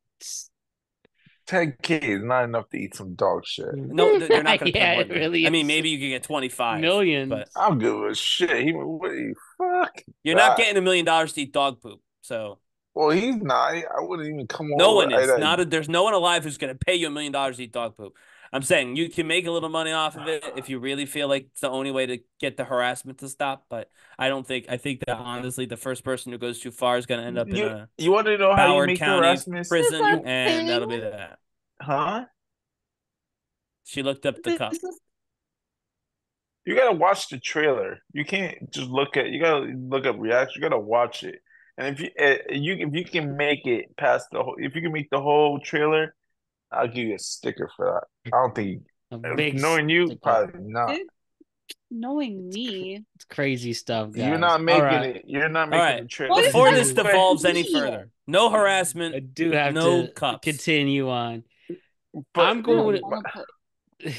10K is not enough to eat some dog shit. No, they're not going to Yeah, pay more it really I mean, maybe you could get 25 million. but I don't give a shit. He, what, the fuck? you're not getting a million dollars to eat dog poop. So Well, he's not. I wouldn't even come on. no one is. I- I- Not a, there's no one alive who's going to pay you a million dollars to eat dog poop. I'm saying you can make a little money off of it if you really feel like it's the only way to get the harassment to stop. But I don't think. I think that honestly, the first person who goes too far is going to end up in a you want to know how you Howard make County harassment? prison, Is that and that'll be that. Huh? She looked up the cup. You gotta watch the trailer. You can't just look at. You gotta look up reaction. You gotta watch it. And if you eh, you if you can make it past the whole, if you can make the whole trailer, I'll give you a sticker for that. I don't think big knowing you, sticker. probably not. It- Knowing me. It's crazy stuff, guys. You're not making right. it. You're not making right. the trailer. What is Before this for devolves any further, no harassment. I do have No to cups. continue on. But- I'm going I to- wanna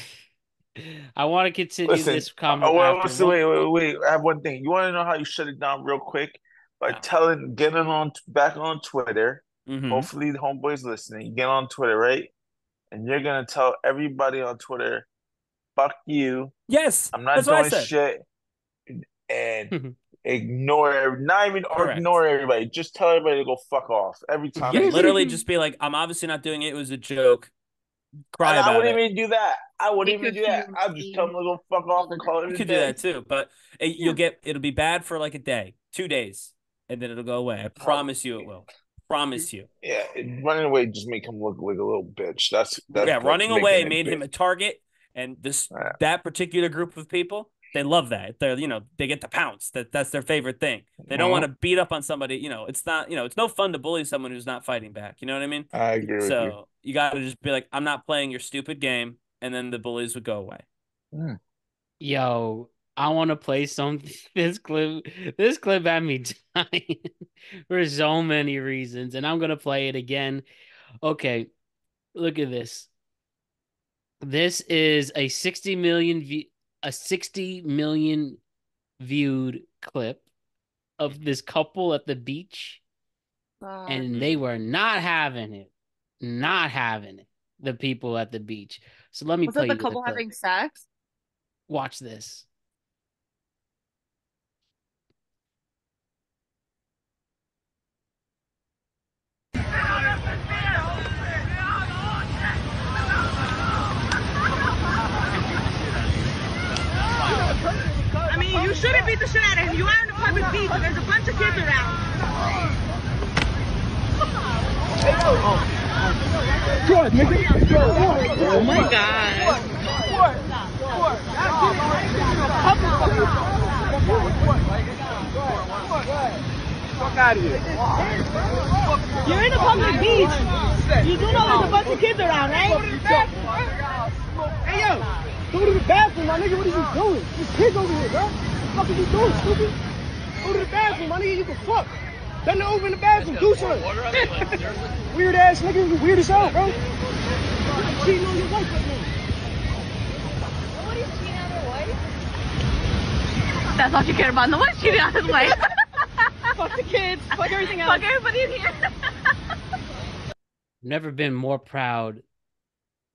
I want to continue Listen, this comment. Oh, well, after listen, wait, wait, wait. I have one thing. You want to know how you shut it down real quick? By No. telling, getting on back on Twitter. Mhm. Hopefully, the homeboys listening. You get on Twitter, right? And you're gonna tell everybody on Twitter, "Fuck you! Yes, I'm not that's what I doing said. shit." And ignore, not even or Correct. ignore everybody. Just tell everybody to go fuck off every time. Yeah, literally just be like, I'm obviously not doing it. It was a joke. Cry And I wouldn't it. even do that. I wouldn't even do that. I'll just team tell them to go fuck off and call it You could do that too, but it, you'll get it'll be bad for like a day, two days, and then it'll go away. I promise you it will. Promise you. Yeah, running away just make him look like a little bitch. That's, that's yeah, running away made big. him a target, and this Yeah. that particular group of people they love that. They're you know they get to pounce. That that's their favorite thing. They don't want to uh-huh. beat up on somebody. You know, it's not you know it's no fun to bully someone who's not fighting back. You know what I mean? I agree with you. So you got to just be like, I'm not playing your stupid game, and then the bullies would go away. Hmm. Yo, I want to play some this clip. This clip had me dying for so many reasons, and I'm gonna play it again. Okay, look at this. This is a 60 million view, a 60 million viewed clip of this couple at the beach, and they were not having it, not having it. The people at the beach. So let me was play you the couple clip. having sex? Watch this. I mean, you shouldn't beat the shit out of him. You are in the public beach and there's a bunch of kids around. Oh my god. What? Fuck out of here. You're in a public beach. You do know there's a bunch of kids around, right? Hey yo, go to the bathroom, my nigga. What are you doing? There's kids over here, bro. What the fuck are you doing, stupid? Go to the bathroom, my nigga. You can fuck. Bend over in the bathroom. Do something. weird ass nigga. You weird as hell, bro. You're cheating on your wife right now. That's all you care about. No one's cheating on his wife. Fuck the kids. Fuck everything else. Fuck everybody in here. Never been more proud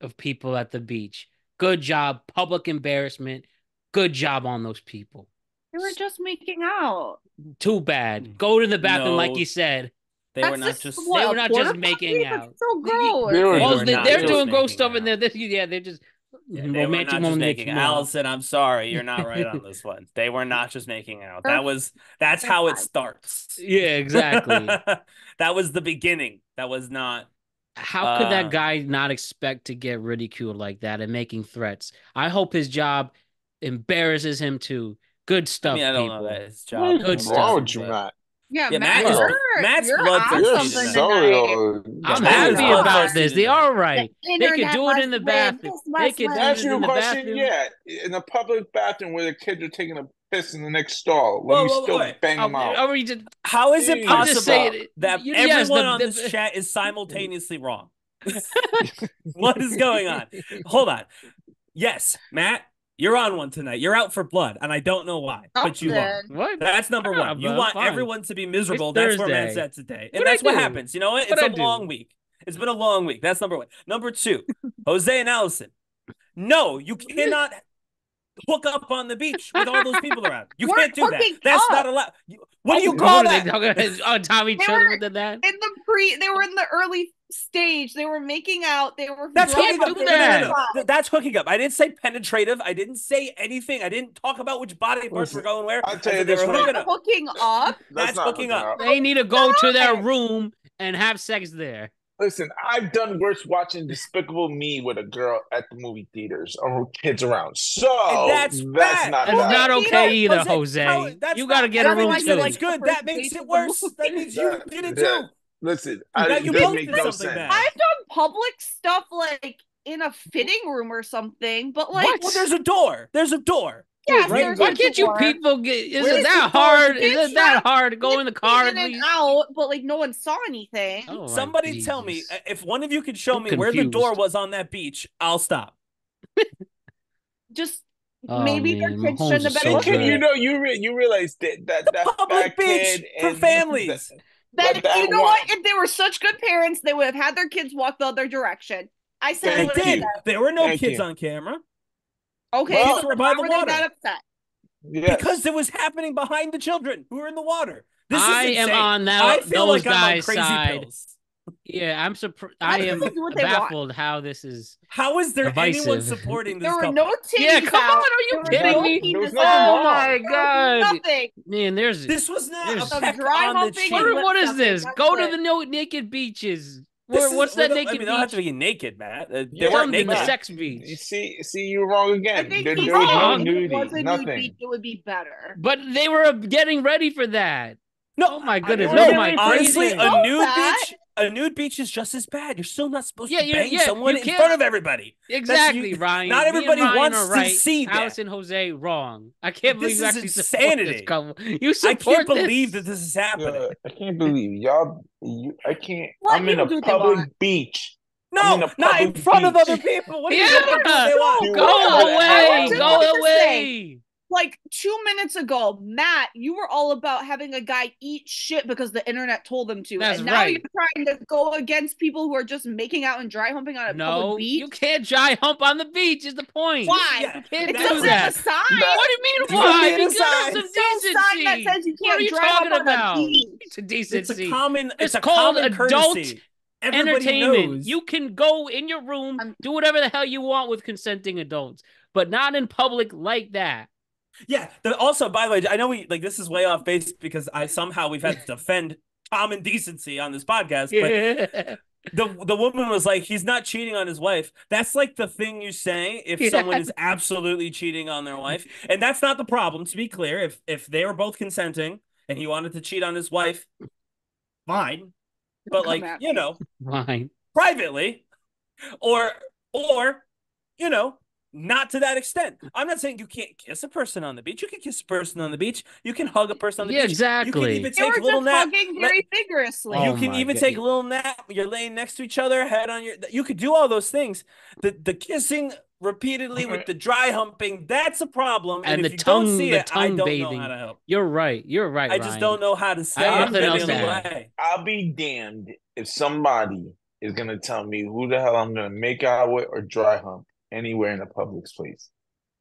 of people at the beach. Good job, public embarrassment. Good job on those people. They were just making out. Too bad. Mm. Go to the bathroom, like you said. They That's were not just just. what, they were not just making out. So gross. They were- They were they, not they're doing gross stuff out. in there. This, yeah, they're just Yeah, they were not just making makes more. Allison, I'm sorry, you're not right on this one. They were not just making out. That was that's how it starts. Yeah, exactly. that was the beginning. That was not. How could Uh, that guy not expect to get ridiculed like that and making threats? I hope his job embarrasses him too. Good stuff. I mean, I don't people. know that his job. Good What's stuff. wrong with you, Matt? Yeah, Yeah, Matt, Matt is- you're, Matt's you're bloodthirsty on You're tonight. something so. I'm Matt happy is about bloodthirsty this. They're right. The They could do it in the bathroom. They must could win. do it in the question. bathroom. Yeah, in a public bathroom where the kids are taking a piss in the next stall. Let Whoa, me whoa, still wait. bang oh, them Oh, out. are we just, How is it possible just that you- yes, everyone the- on the- this chat is simultaneously wrong? what is going on? Hold on. Yes, Matt, you're on one tonight. You're out for blood, and I don't know why, oh, but you are. What? That's number Yeah, one. You want fine. everyone to be miserable. It's That's where Thursday. man's at today. And What'd that's what happens. You know what? It's I a do? long week. It's been a long week. That's number one. Number two, Jose and Allison. No, you cannot hook up on the beach with all those people around. You can't do that. That's up. not allowed. You- What do you Oh, call what are that? They talking on top of each They other were- with that? In the pre, they were in the early stage. They were making out. They were. That's hooking up. do No, no, no, no. That's hooking up. I didn't say penetrative. I didn't say anything. I didn't talk about which body parts were going where. I'll tell you they this were hooking up. hooking up. That's not hooking up. They need to go to their room and have sex there. Listen, I've done worse watching Despicable Me with a girl at the movie theaters or kids around. So And that's that's, not That's bad. not You okay know, either, Jose, Jose. how- that's you got to get a room too. It's good. That makes it worse. That means you did it too. Listen, Now I, you it doesn't both make did no something sense. bad. I've done public stuff like in a fitting room or something, but like, What? Well, there's a door. There's a door. Yeah, right, there's Why a can't you door. people get? Is Where's it that hard? Is can't it that hard to go in the car? in and least? out, but like no one saw anything. Oh, my Somebody tell me if one of you could show I'm me where the door was on that beach. I'll stop. Just Oh, maybe man, their kids Mahomes shouldn't have been so And you know, you re- you realize that that that Public beach kid for families. Then But that you know one- what? If they were such good parents, they would have had their kids walk the other direction. I said They I did. There were no Thank kids you. on camera Okay, Well- so were by why the were they water. that upset? Yes. because it was happening behind the children who were in the water. This is I am insane. on that- I feel those like I'm on guys' crazy side. pills. Yeah, I'm surprised. I am people do what they want. baffled how this is. How is there anyone supporting this There were no titties Yeah, come out. on, are you There kidding no me? There was penises. Oh wrong. my god, Nothing. man! There's This was not There's a Some dry on the humping what, what is this? that's Go to the no naked beaches. This Where, is- what's well, that no, naked I mean, they don't have to be naked, Matt. Uh, they Yeah, weren't Some naked. the Matt. sex You beach. see, see, you're wrong I again. think There, he's there was no wrong. If it nudity, was a nude nothing. beach, it would be better. But they were getting ready for that. No, Oh my goodness! no, oh my honestly, a Know nude beach, a nude beach is just as bad. You're still not supposed Yeah, to you- bang yeah, someone in front of everybody. Exactly, you- Ryan. not everybody Ryan wants are to see that. Alice and Jose wrong. I can't believe This you is actually support this insanity. couple. You I can't believe that this is happening. Yeah, I can't believe y'all. You, I can't. Let I'm in a people do what they public beach. No, in a not in public front of other people. What do you Yeah, think they're want- Dude, go away, go know what away. Like two minutes ago, Matt, you were all about having a guy eat shit because the internet told them to. That's and now right. you're trying to go against people who are just making out and dry humping on a No, public beach. you can't dry hump on the beach. Is the point? Why? Yeah, You can't It do doesn't was- have that. a sign. What do you mean? It's Why? a Because sign. of some There's no sign that says you What are can't you dry talking hump on about? a beach. It's a decency. It's a common. It's, It's a called common adult courtesy. Everybody entertainment. knows. You can go in your room, do whatever the hell you want with consenting adults, but not in public like that. Yeah. The, also, by the way, I know we like this is way off base because I somehow we've had to defend common decency on this podcast, but the the woman was like, he's not cheating on his wife. That's like the thing you say if Yeah. someone is absolutely cheating on their wife, and that's not the problem. To be clear, if if they were both consenting and he wanted to cheat on his wife, fine. But Come like you know, Fine. privately, or or you know, not to that extent. I'm not saying you can't kiss a person on the beach. You can kiss a person on the beach. You can hug a person on the Yeah, beach. You can even take a little just nap. hugging Let- very vigorously. Oh you can even God. take a little nap. You're laying next to each other, head on your. You could do all those things. The the kissing repeatedly with uh-huh. the dry humping, that's a problem. And, And if the you tongue- don't see the it, I tongue don't bathing. know how to help. You're right. You're right. I just Ryan. don't know how to say have it nothing else to way. I'll be damned if somebody is gonna tell me who the hell I'm gonna make out with or dry hump anywhere in a public place.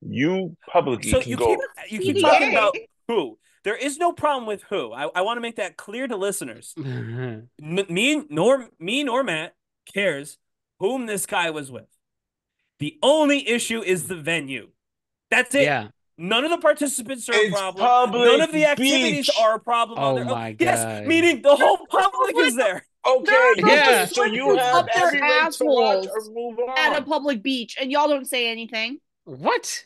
You publicly So can you go. keep you keep PDA. talking about who. There is no problem with who. I, I want to make that clear to listeners. Mm-hmm. N- me nor me nor Matt cares whom this guy was with. The only issue is the venue. That's it. yeah. None of the participants are a problem. None of the activities beach. are a problem. on Oh their own. my Yes, meaning the whole public is there. Okay, Yeah. so you have up their right to watch or move on. at a public beach, and y'all don't say anything. What?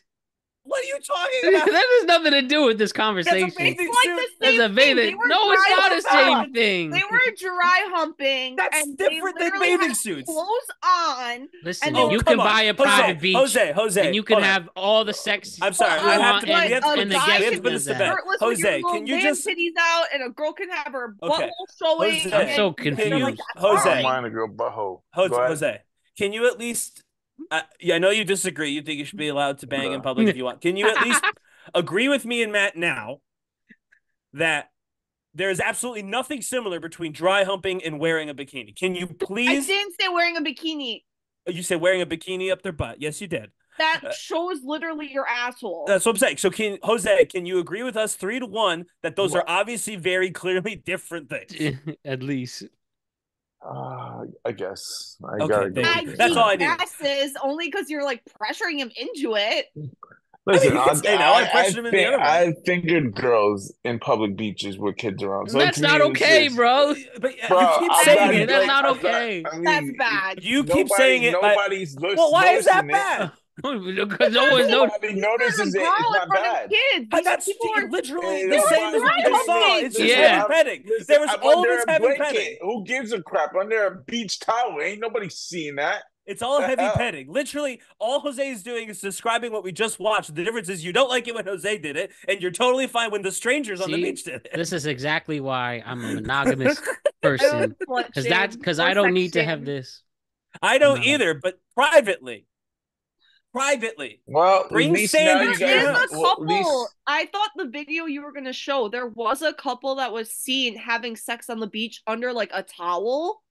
What are you talking about? that has nothing to do with this conversation. That's conversation. a bathing Like suit. the That's same a thing. bathing. They were No, it's dry not the same thing. They were dry humping. That's and different than bathing had suits. Clothes on. Listen, Oh, you can on. buy a Jose, private beach, Jose, Jose, and you can hold on. have all the sex. I'm sorry, you we have to- we and, have to- and the a guy can can put do this to bed. Jose, your little can you just- titties out, and a girl can have her Okay. butthole showing. Jose, I'm so confused. like, that's Jose. I mind a girl butthole. Jose, Jose, can you at least? Uh, yeah, I know you disagree. You think you should be allowed to bang in public if you want. Can you at least agree with me and Matt now that there is absolutely nothing similar between dry humping and wearing a bikini? Can you please? I didn't say wearing a bikini. You said wearing a bikini up their butt. Yes, you did. That Uh, shows literally your asshole. That's what I'm saying. So, can Jose, can you agree with us three to one that those are obviously very clearly different things? At least. Uh, I guess I Okay, gotta thank go. I with That's all I need. guesses only because you're like pressuring him into it. Listen, I, can say no, I I, pressure him in the think- other. I fingered girls in public beaches with kids around. So That's not okay, just- bro. But uh, Bro, you keep I'm saying not- it. That's like, not I'm okay. I mean, That's bad. You keep nobody- saying it. like- Nobody's lis- well, why is that bad? Because no one's no. Nobody There's notices it. girl It's not bad. kids. But These that's people are literally the same as what we just saw. It's just Yeah. heavy petting. There was I'm all this heavy petting. Who gives a crap under a beach towel? Ain't nobody seeing that. It's all heavy hell? petting. Literally, all Jose is doing is describing what we just watched. The difference is you don't like it when Jose did it, and you're totally fine when the strangers on the beach did it. This is exactly why I'm a monogamous person. Because that's because I don't need to have this. I don't No. either, but privately, privately, Well, Bring at least now sand you to There your is guys. house. a couple. at least- I thought the video you were gonna show there was a couple that was seen having sex on the beach under like a towel.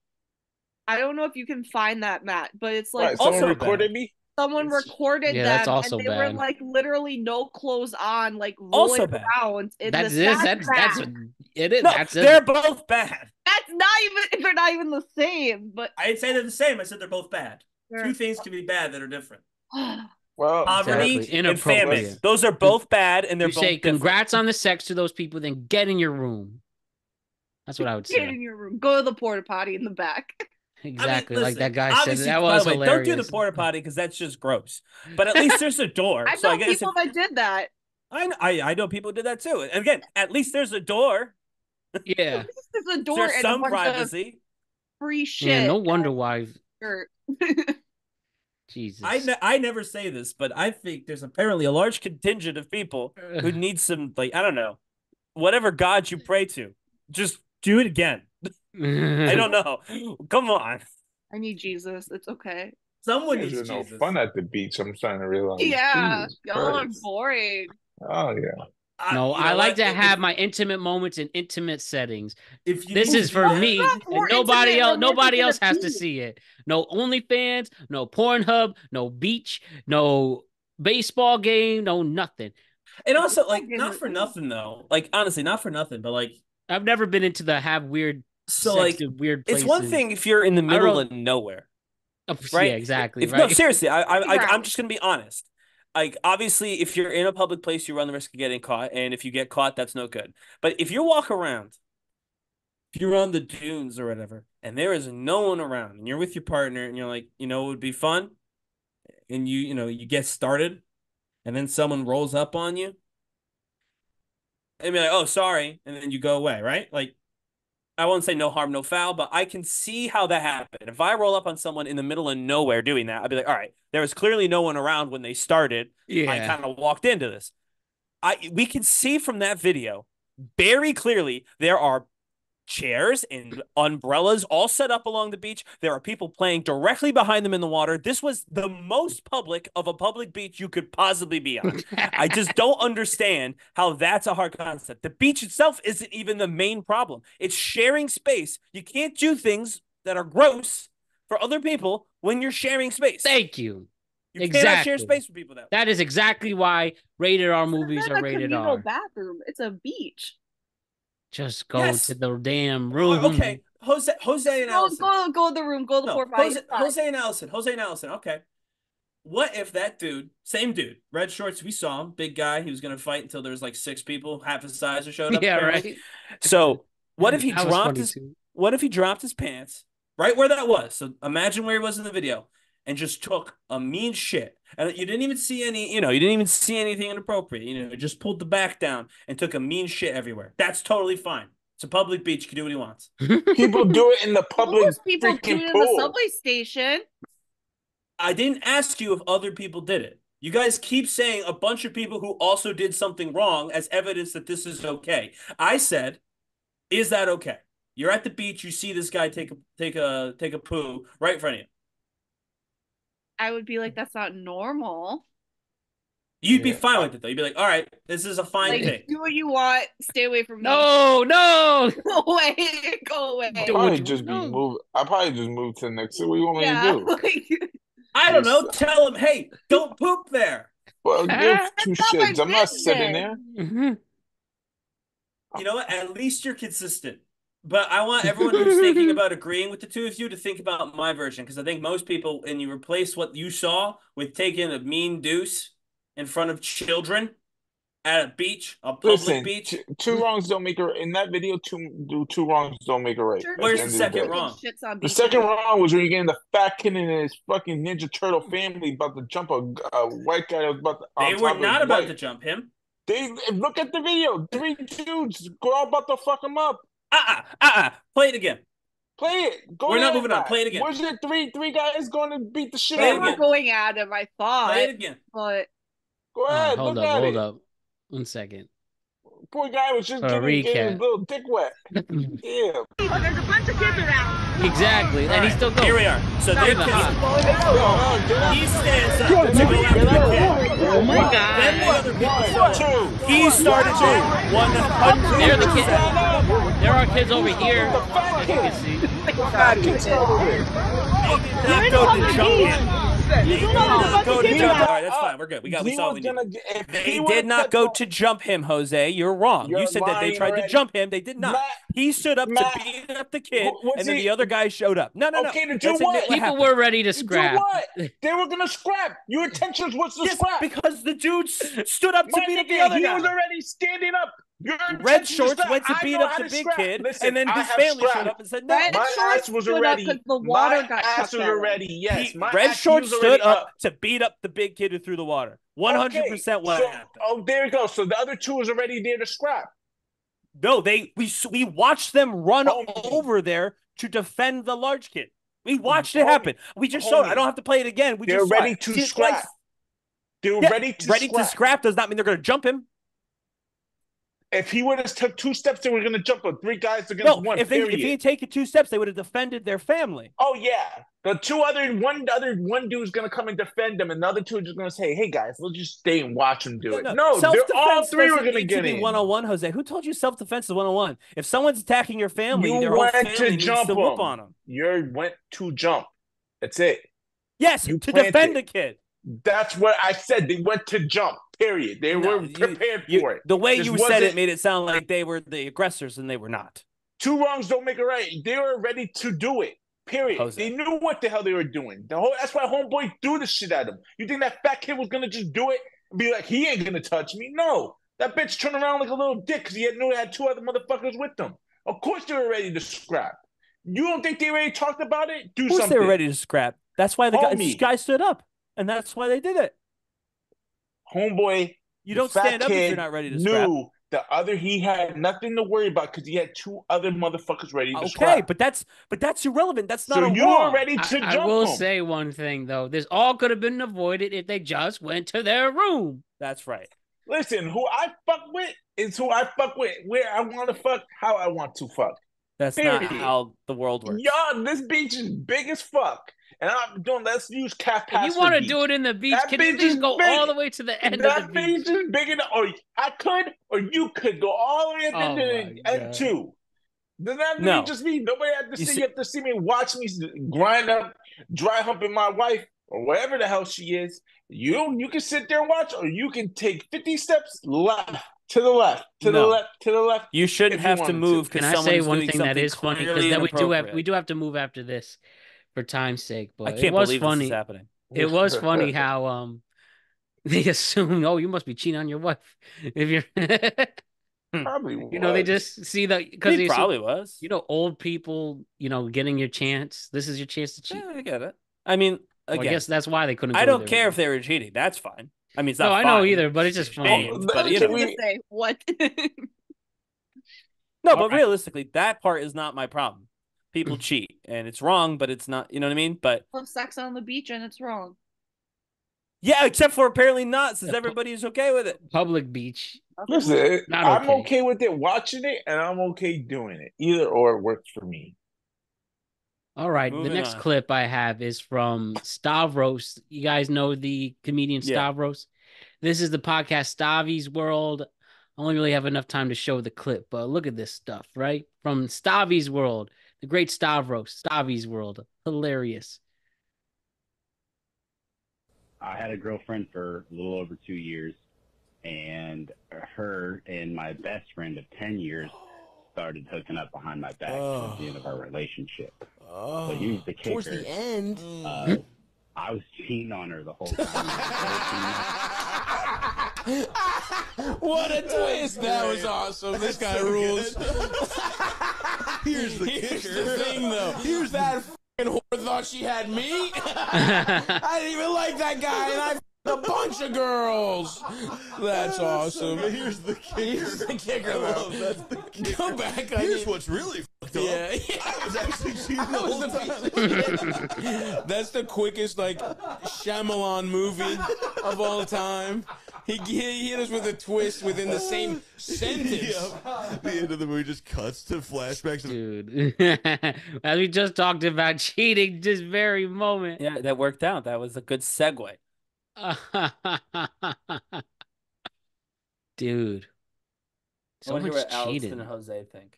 I don't know if you can find that, Matt, but it's like Right, someone also recorded bad. me. someone It's- recorded Yeah, them that's also and they were like literally no clothes on, like Also rolling bad. around. In That's the this. that's That's that's bad. it. Is No, that's it. they're both bad. That's not even they're not even the same, but I didn't say they're the same. I said they're both bad. they're- Two things can be bad that are different. Well, Poverty Exactly. and famine. Those are both bad, and they're You both say different. congrats on the sex to those people, then get in your room. That's what I would get say. Get in your room. Go to the porta potty in the back. Exactly, I mean, like that guy said. obviously, That by was the way, hilarious. Don't do the porta potty because that's just gross. But at least there's a door. I so know I guess people if, that did that. I, know, I I know people did that too. And again, at least there's a door. Yeah, There's a door There's and some a bunch of privacy. free shit. yeah. No wonder why. Shirt. Jesus. I ne- I never say this, but I think there's apparently a large contingent of people who need some like I don't know, whatever god you pray to, just do it again. I don't know. Come on, I need Jesus. It's okay. someone There's needs no fun at the beach. I'm starting to realize. yeah, Jesus y'all are Christ. boring. Oh yeah. I- no, I know like what? to If- have my intimate moments in intimate settings. If you This is for me, that- That's more and nobody else. Nobody else has to see it. No OnlyFans, no Pornhub, no beach, no baseball game, no nothing. And also, like, not for nothing though. Like, honestly, not for nothing, but like, I've never been into the have weird, so like, to weird. it's one thing if you're in the middle of nowhere, Oh, right? Yeah, exactly. If right. no, seriously, I, I, I I'm just gonna be honest. Like obviously if you're in a public place you run the risk of getting caught and if you get caught that's no good. But if you walk around if you're on the dunes or whatever and there is no one around and you're with your partner and you're like you know it would be fun? And you you know you get started and then someone rolls up on you and be like oh sorry and then you go away right? Like I won't say no harm, no foul, but I can see how that happened. If I roll up on someone in the middle of nowhere doing that, I'd be like, all right, there was clearly no one around when they started. Yeah. I kind of walked into this. I we can see from that video very clearly there are chairs and umbrellas all set up along the beach. There are people playing directly behind them in the water. This was the most public of a public beach you could possibly be on. I just don't understand how that's a hard concept. The beach itself isn't even the main problem. It's sharing space. You can't do things that are gross for other people when you're sharing space. Thank you. You exactly. cannot share space with people that. That is exactly why rated R movies It's are a rated R. bathroom. It's a beach. Just go Yes. to the damn room. Oh, okay, Jose, Jose and Go, Allison. go, go to the room. Go to the No, four five. Jose, Jose and Allison. Jose and Allison. Okay. What if that dude, same dude, red shorts, we saw him, big guy, he was gonna fight until there was like six people, half his size who showed up. Yeah, apparently. right. So what if he That dropped his too. what if he dropped his pants right where that was? So imagine where he was in the video and just took a mean shit. And you didn't even see any, you know, you didn't even see anything inappropriate. You know, just pulled the back down and took a mean shit everywhere. That's totally fine. It's a public beach. You can do what he wants. People do it in the public Most people do it in the subway station. I didn't ask you if other people did it. You guys keep saying a bunch of people who also did something wrong as evidence that this is okay. I said, is that okay? You're at the beach, you see this guy take a take a take a poo right in front of you. I would be like, that's not normal. You'd be fine with it though. You'd be like, all right, this is a fine Like, take. do what you want. Stay away from me. No, no. Go away. Go away. I'll probably just be moved. I'll probably just move to the next. What do you want me Yeah, to do? like, I don't know. Tell him, hey, don't poop there. Well, give two not my shits. I'm not sitting business. there. Mhm. You know what? At least you're consistent. But I want everyone who's thinking about agreeing with the two of you to think about my version because I think most people, and you replace what you saw with taking a mean deuce in front of children at a beach, a public Listen, beach. t- two wrongs don't make a in that video. Two do two wrongs don't make a right. Sure Where's end the second day. wrong? shits on The second wrong was when you're getting the fat kid and his fucking Ninja Turtle family about to jump a, a white guy was about to. They were not about wife. to jump him. They look at the video. Three dudes go all about to fuck him up. Uh-uh, uh-uh. Play it again. Play it. Go We're not moving on. Play it again. Was it three three guys going to beat the shit Play it out They of were him? going at him, I thought. Play it again. But Go Uh, ahead. hold look up, at hold it. up. One second. Poor guy was just For a getting, getting recap. his little dick wet. Yeah. Oh, there's a bunch of kids around. Exactly. And he's still going. Here we are. So Not they're even kissing. hot. He stands up to go after the kid. Oh my god. Then the other people start. Two. He started to. One hundred. There are the kids. There are kids over here, as you can see. Fat kids over here. Not go to jump him. They did not go to jump. All right, that's fine. We're good. We got. We saw was we gonna need. get- if They did not go to jump him, Jose. You're wrong. You're you said that they lying tried to jump him. They did not. Matt- he stood up Matt- to beat up the kid, and then he- the other guy showed up. No, no, no. Okay, to do what? People happened. were ready to scrap. Do scrap. what? They were gonna scrap. Your intentions was to Yes, scrap. because the dude stood up to My beat up the nigga, other he guy. was already standing up. Your Red shorts went to beat up the big scrap. kid, Listen, and then I his have family showed up and said, "No." Red My shorts ass was already up the water my got ass chucked was already. Yes, He- my Red ass shorts stood up to beat up the big kid who threw the water. One hundred percent what so, happened. Oh, there you go. So the other two was already there to scrap. No, they we we watched them run Homie. over there to defend the large kid. We watched it happen. We just showed. I don't have to play it again. We They're just ready to See it scrap. twice. They were Yeah, ready to ready scrap. to scrap does not mean they're going to jump him. If he would have took two steps, they were gonna jump on three guys against No, one. if they if he had taken two steps, they would have defended their family. Oh yeah, the two other one other one dude's gonna come and defend them, and the other two are just gonna say, "Hey guys, let's just stay and watch him do it." No, they're all three were get to be in. one on one, Jose. Who told you self defense is one on one? If someone's attacking your family, You their whole family to needs jump to whoop on them. You went to jump. That's it. Yes, You to defend the kid. That's what I said. They went to jump. Period. They No, were prepared You- for it. the way This you said it made it sound like they were the aggressors, and they were not. Two wrongs don't make a right. They were ready to do it. Period. Jose. They knew what the hell they were doing. The whole that's why homeboy threw the shit at him. You think that fat kid was gonna just do it and be like, he ain't gonna touch me? No. That bitch turned around like a little dick because he had knew he had two other motherfuckers with them. Of course they were ready to scrap. You don't think they already talked about it? Do of course something. they were ready to scrap. That's why the guy, guy, stood up, and that's why they did it. Homeboy, you don't stand up if you're not ready to scrap. Knew the other he had nothing to worry about because he had two other motherfuckers ready to okay, scrap. but that's but that's irrelevant. That's not so a you wrong. were ready to I, jump. I will him. say one thing though: this all could have been avoided if they just went to their room. That's right. Listen, who I fuck with is who I fuck with. Where I want to fuck, how I want to fuck. That's Period. not how the world works. Y'all, this beach is big as fuck. And I'm doing. Let's use Calf If you want to do it in the beach, that can you just go big. all the way to the end that of the beach? beach is big enough. Or I could, or you could go all the way to the oh end two. Does that no. just me? Nobody have to you see, see. You have to see me watch me grind up, dry humping my wife or whatever the hell she is. You you can sit there and watch, or you can take fifty steps left to the left, to no. the left, to the left. You shouldn't have to move. Can I say one thing that is funny? Because then we do have we do have to move after this for time's sake. But I can't it was believe funny. this is happening. It was funny how um they assume, oh, you must be cheating on your wife if you're. probably you know they just see that because he probably was. you know old people you know getting your chance. This is your chance to cheat. Yeah, i get it. I mean again, well, i guess that's why they couldn't i don't care room. if they were cheating. That's fine. I mean it's not no i know either but it's just funny. Oh, but you know we... say what? No but realistically that part is not my problem people mm. cheat and it's wrong but it's not you know what i mean? But have sex on the beach and it's wrong. Yeah except for apparently not since everybody's okay with it. public beach. Listen i'm okay. okay with it watching it and i'm okay doing it. Either or it works for me. All right Moving the next on. clip i have is from stavros. You guys know the comedian stavros? Yeah. this is the podcast Stavvy's world. I only really have enough time to show the clip, but look at this stuff, right? From Stavvy's World the great Stavros, Stavvy's World. Hilarious. I had a girlfriend for a little over two years, and her and my best friend of 10 years started hooking up behind my back oh. at the end of our relationship. Oh. But here's the kicker. Towards the end. Uh, I was cheating on her the whole time. what a twist! That was awesome. This guy rules. Here's the Here's kicker. the thing, though. Here's that fucking whore thought she had me. I didn't even like that guy, and I a bunch of girls. That's awesome. So here's the kicker. Here's the kicker, though. That's the kicker. Go back. I here's mean, what's really fucked up. Yeah, yeah. I was actually cheating the whole time. That's the quickest like Shyamalan movie of all time. He, he hit us with a twist within the same sentence. Yep. The end of the movie just cuts to flashbacks. Dude, as we just talked about cheating, this very moment. Yeah, that worked out. That was a good segue. Dude, so I much what cheating. and Jose think.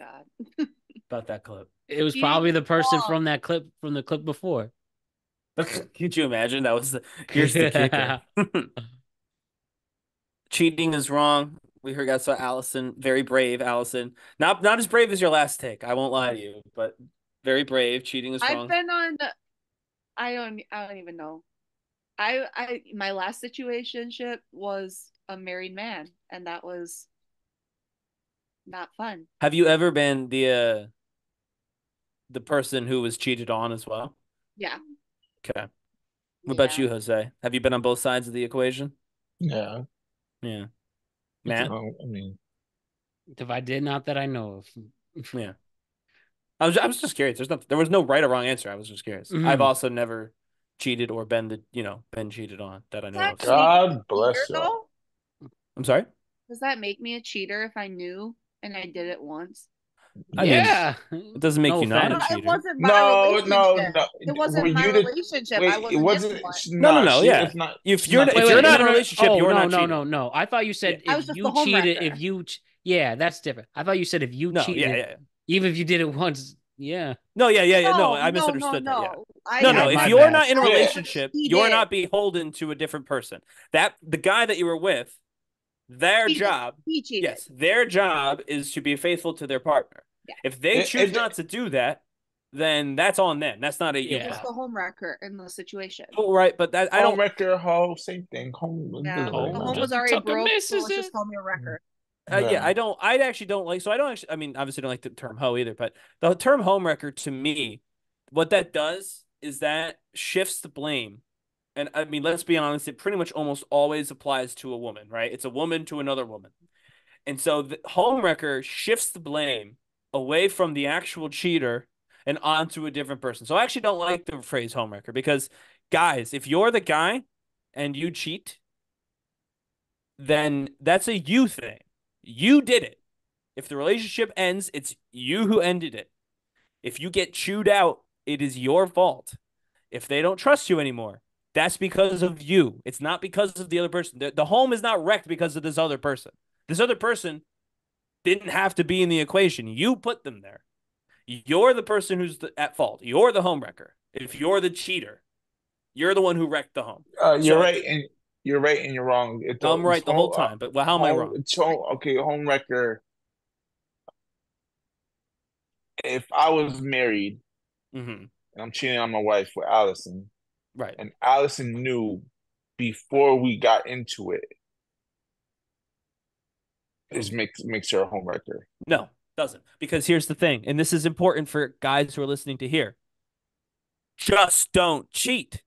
God. about that clip. It was probably the person from that clip from the clip before. Could you imagine? That was the here's the kicker. Cheating is wrong. We heard that's what Allison, very brave, Allison. Not not as brave as your last take. I won't lie to you, but very brave. Cheating is wrong. I've been on. I don't. I don't even know. I I my last situationship was a married man, and that was not fun. Have you ever been the uh, the person who was cheated on as well? Yeah. Okay. What yeah. about you, Jose? Have you been on both sides of the equation? Yeah. Yeah. Matt? I mean, if I did not that I know of. yeah. I was I was just curious. There's no there was no right or wrong answer. I was just curious. Mm-hmm. I've also never cheated or been the you know been cheated on that I know of. God bless you. I'm sorry. Does that make me a cheater if I knew and I did it once? I yeah, mean, it doesn't make no you not a cheater. It wasn't my no, no, no. It wasn't my the, relationship. Wait, I wasn't. It wasn't. No, no, no. Yeah. Not, if you're not, if you're not in a relationship, oh, you're no, not. No, cheating. no, no, no. I thought you said yeah. if you cheated, if you, yeah, that's different. I thought you said if you no, cheated, yeah, yeah. even if you did it once, yeah. No, yeah, yeah, yeah. No, no I misunderstood no, that. No, yeah. no, no. If you're bad. not in a relationship, you're not beholden to a different person. That the guy that you were with, their he job, yes, their job is to be faithful to their partner. Yeah. If they choose not to do that, then that's on them. That's not a yeah. It's the home wrecker in the situation. Oh, right, but that I don't. Home wrecker, hoe, same thing. Home, Yeah, home, the home was already broke. So let's just call me a wrecker. Uh, yeah. Yeah. I don't. I actually don't like. So I don't actually. I mean, obviously, don't like the term hoe either. But the term home wrecker to me, what that does is that shifts the blame. And I mean, let's be honest. It pretty much almost always applies to a woman, right? It's a woman to another woman, and so the home wrecker shifts the blame away from the actual cheater and onto a different person. So I actually don't like the phrase home wrecker because, guys, if you're the guy and you cheat, then that's a you thing. You did it. If the relationship ends, it's you who ended it. If you get chewed out, it is your fault. If they don't trust you anymore, that's because of you. It's not because of the other person. The, the home is not wrecked because of this other person. This other person didn't have to be in the equation. You put them there. You're the person who's the, at fault. You're the home wrecker. If you're the cheater, you're the one who wrecked the home. Uh, you're So- right, and you're right, and you're wrong. It, I'm right the whole home- time, but well, how am I wrong? it's home- okay, home wrecker. If I was married Mhm. and I'm cheating on my wife with Allison, Right. and Allison knew before we got into it, is makes makes her a home wrecker. No, doesn't. Because here's the thing, and this is important for guys who are listening to hear. Just don't cheat.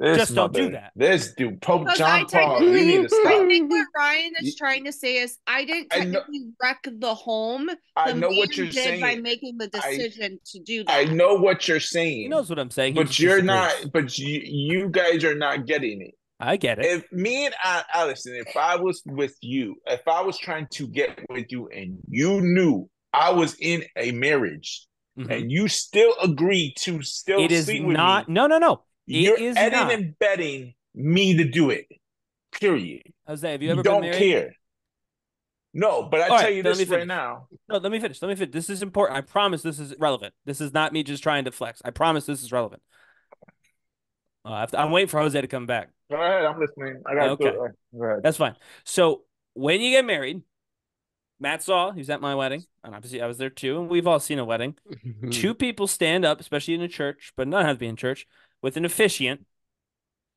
This Just don't do that. This dude, Pope Because I John Paul, you need to technically, I think what Ryan is trying to say is, I didn't I know- technically wreck the home. I know what you're did by making the I- decision to do that. I know what you're saying. He knows what I'm saying. he but you're disagrees. not. But you, you guys are not getting it. I get it. If me and Al- Allison, if I was with you, if I was trying to get with you, and you knew I was in a marriage, and you still agreed to still Mm-hmm. It is sleep with not. me, No, no, no. It you're is not. and betting me to do it. Period. Jose, have you ever You, don't married? care. No, but I tell right, you this right finish. now. No, let me finish. Let me finish. This is important. I promise this is relevant. This is not me just trying to flex. I promise this is relevant. Uh, to- I'm waiting for Jose to come back. Go ahead, I'm listening. I got Okay. to Go ahead. That's fine. So when you get married, Matt saw he was at my wedding, and obviously I was there too, and we've all seen a wedding. Two people stand up, especially in a church, but not have to be in church, with an officiant,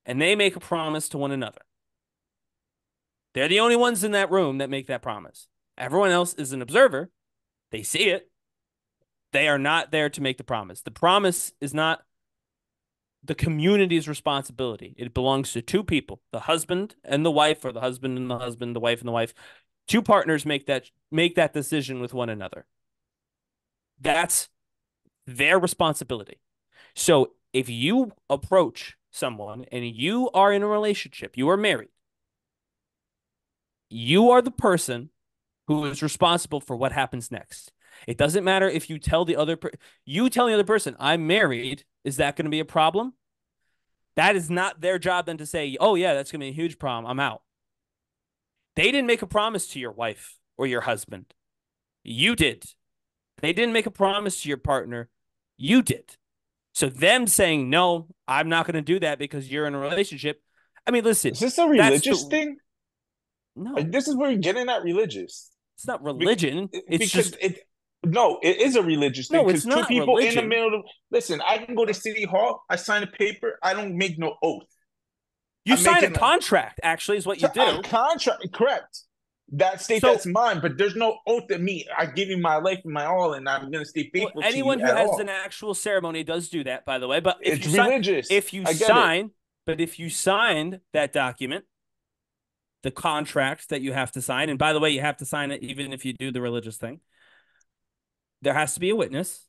and they make a promise to one another. They're the only ones in that room that make that promise. Everyone else is an observer. They see it. They are not there to make the promise. The promise is not the community's responsibility. It belongs to two people, the husband and the wife, or the husband and the husband, the wife and the wife. Two partners make that make that decision with one another. That's their responsibility. So if you approach someone and you are in a relationship, you are married, you are the person who is responsible for what happens next. It doesn't matter if you tell the other per- you tell the other person, "I'm married." Is that going to be a problem? That is not their job then to say, "Oh yeah, that's going to be a huge problem. I'm out." They didn't make a promise to your wife or your husband. You did. They didn't make a promise to your partner. You did. So them saying, "No, I'm not going to do that because you're in a relationship." I mean, listen. Is this a that's the- religious thing? No, Like, this is where you're getting at religious. It's not religion. Be- it's because just it. No, it is a religious thing. No, it's because not two people in the middle of listen. I can go to city hall. I sign a paper. I don't make no oath. you sign a making a- contract. Actually, is what you do. A contract, correct? That state So- that's mine, but there's no oath that me. I give you my life and my all, and I'm gonna stay Well, faithful anyone to who has all. an actual ceremony does do that, by the way. But if It's you sign- religious. if you get it. sign, but if you signed that document, the contract that you have to sign, and by the way, you have to sign it even if you do the religious thing. There has to be a witness,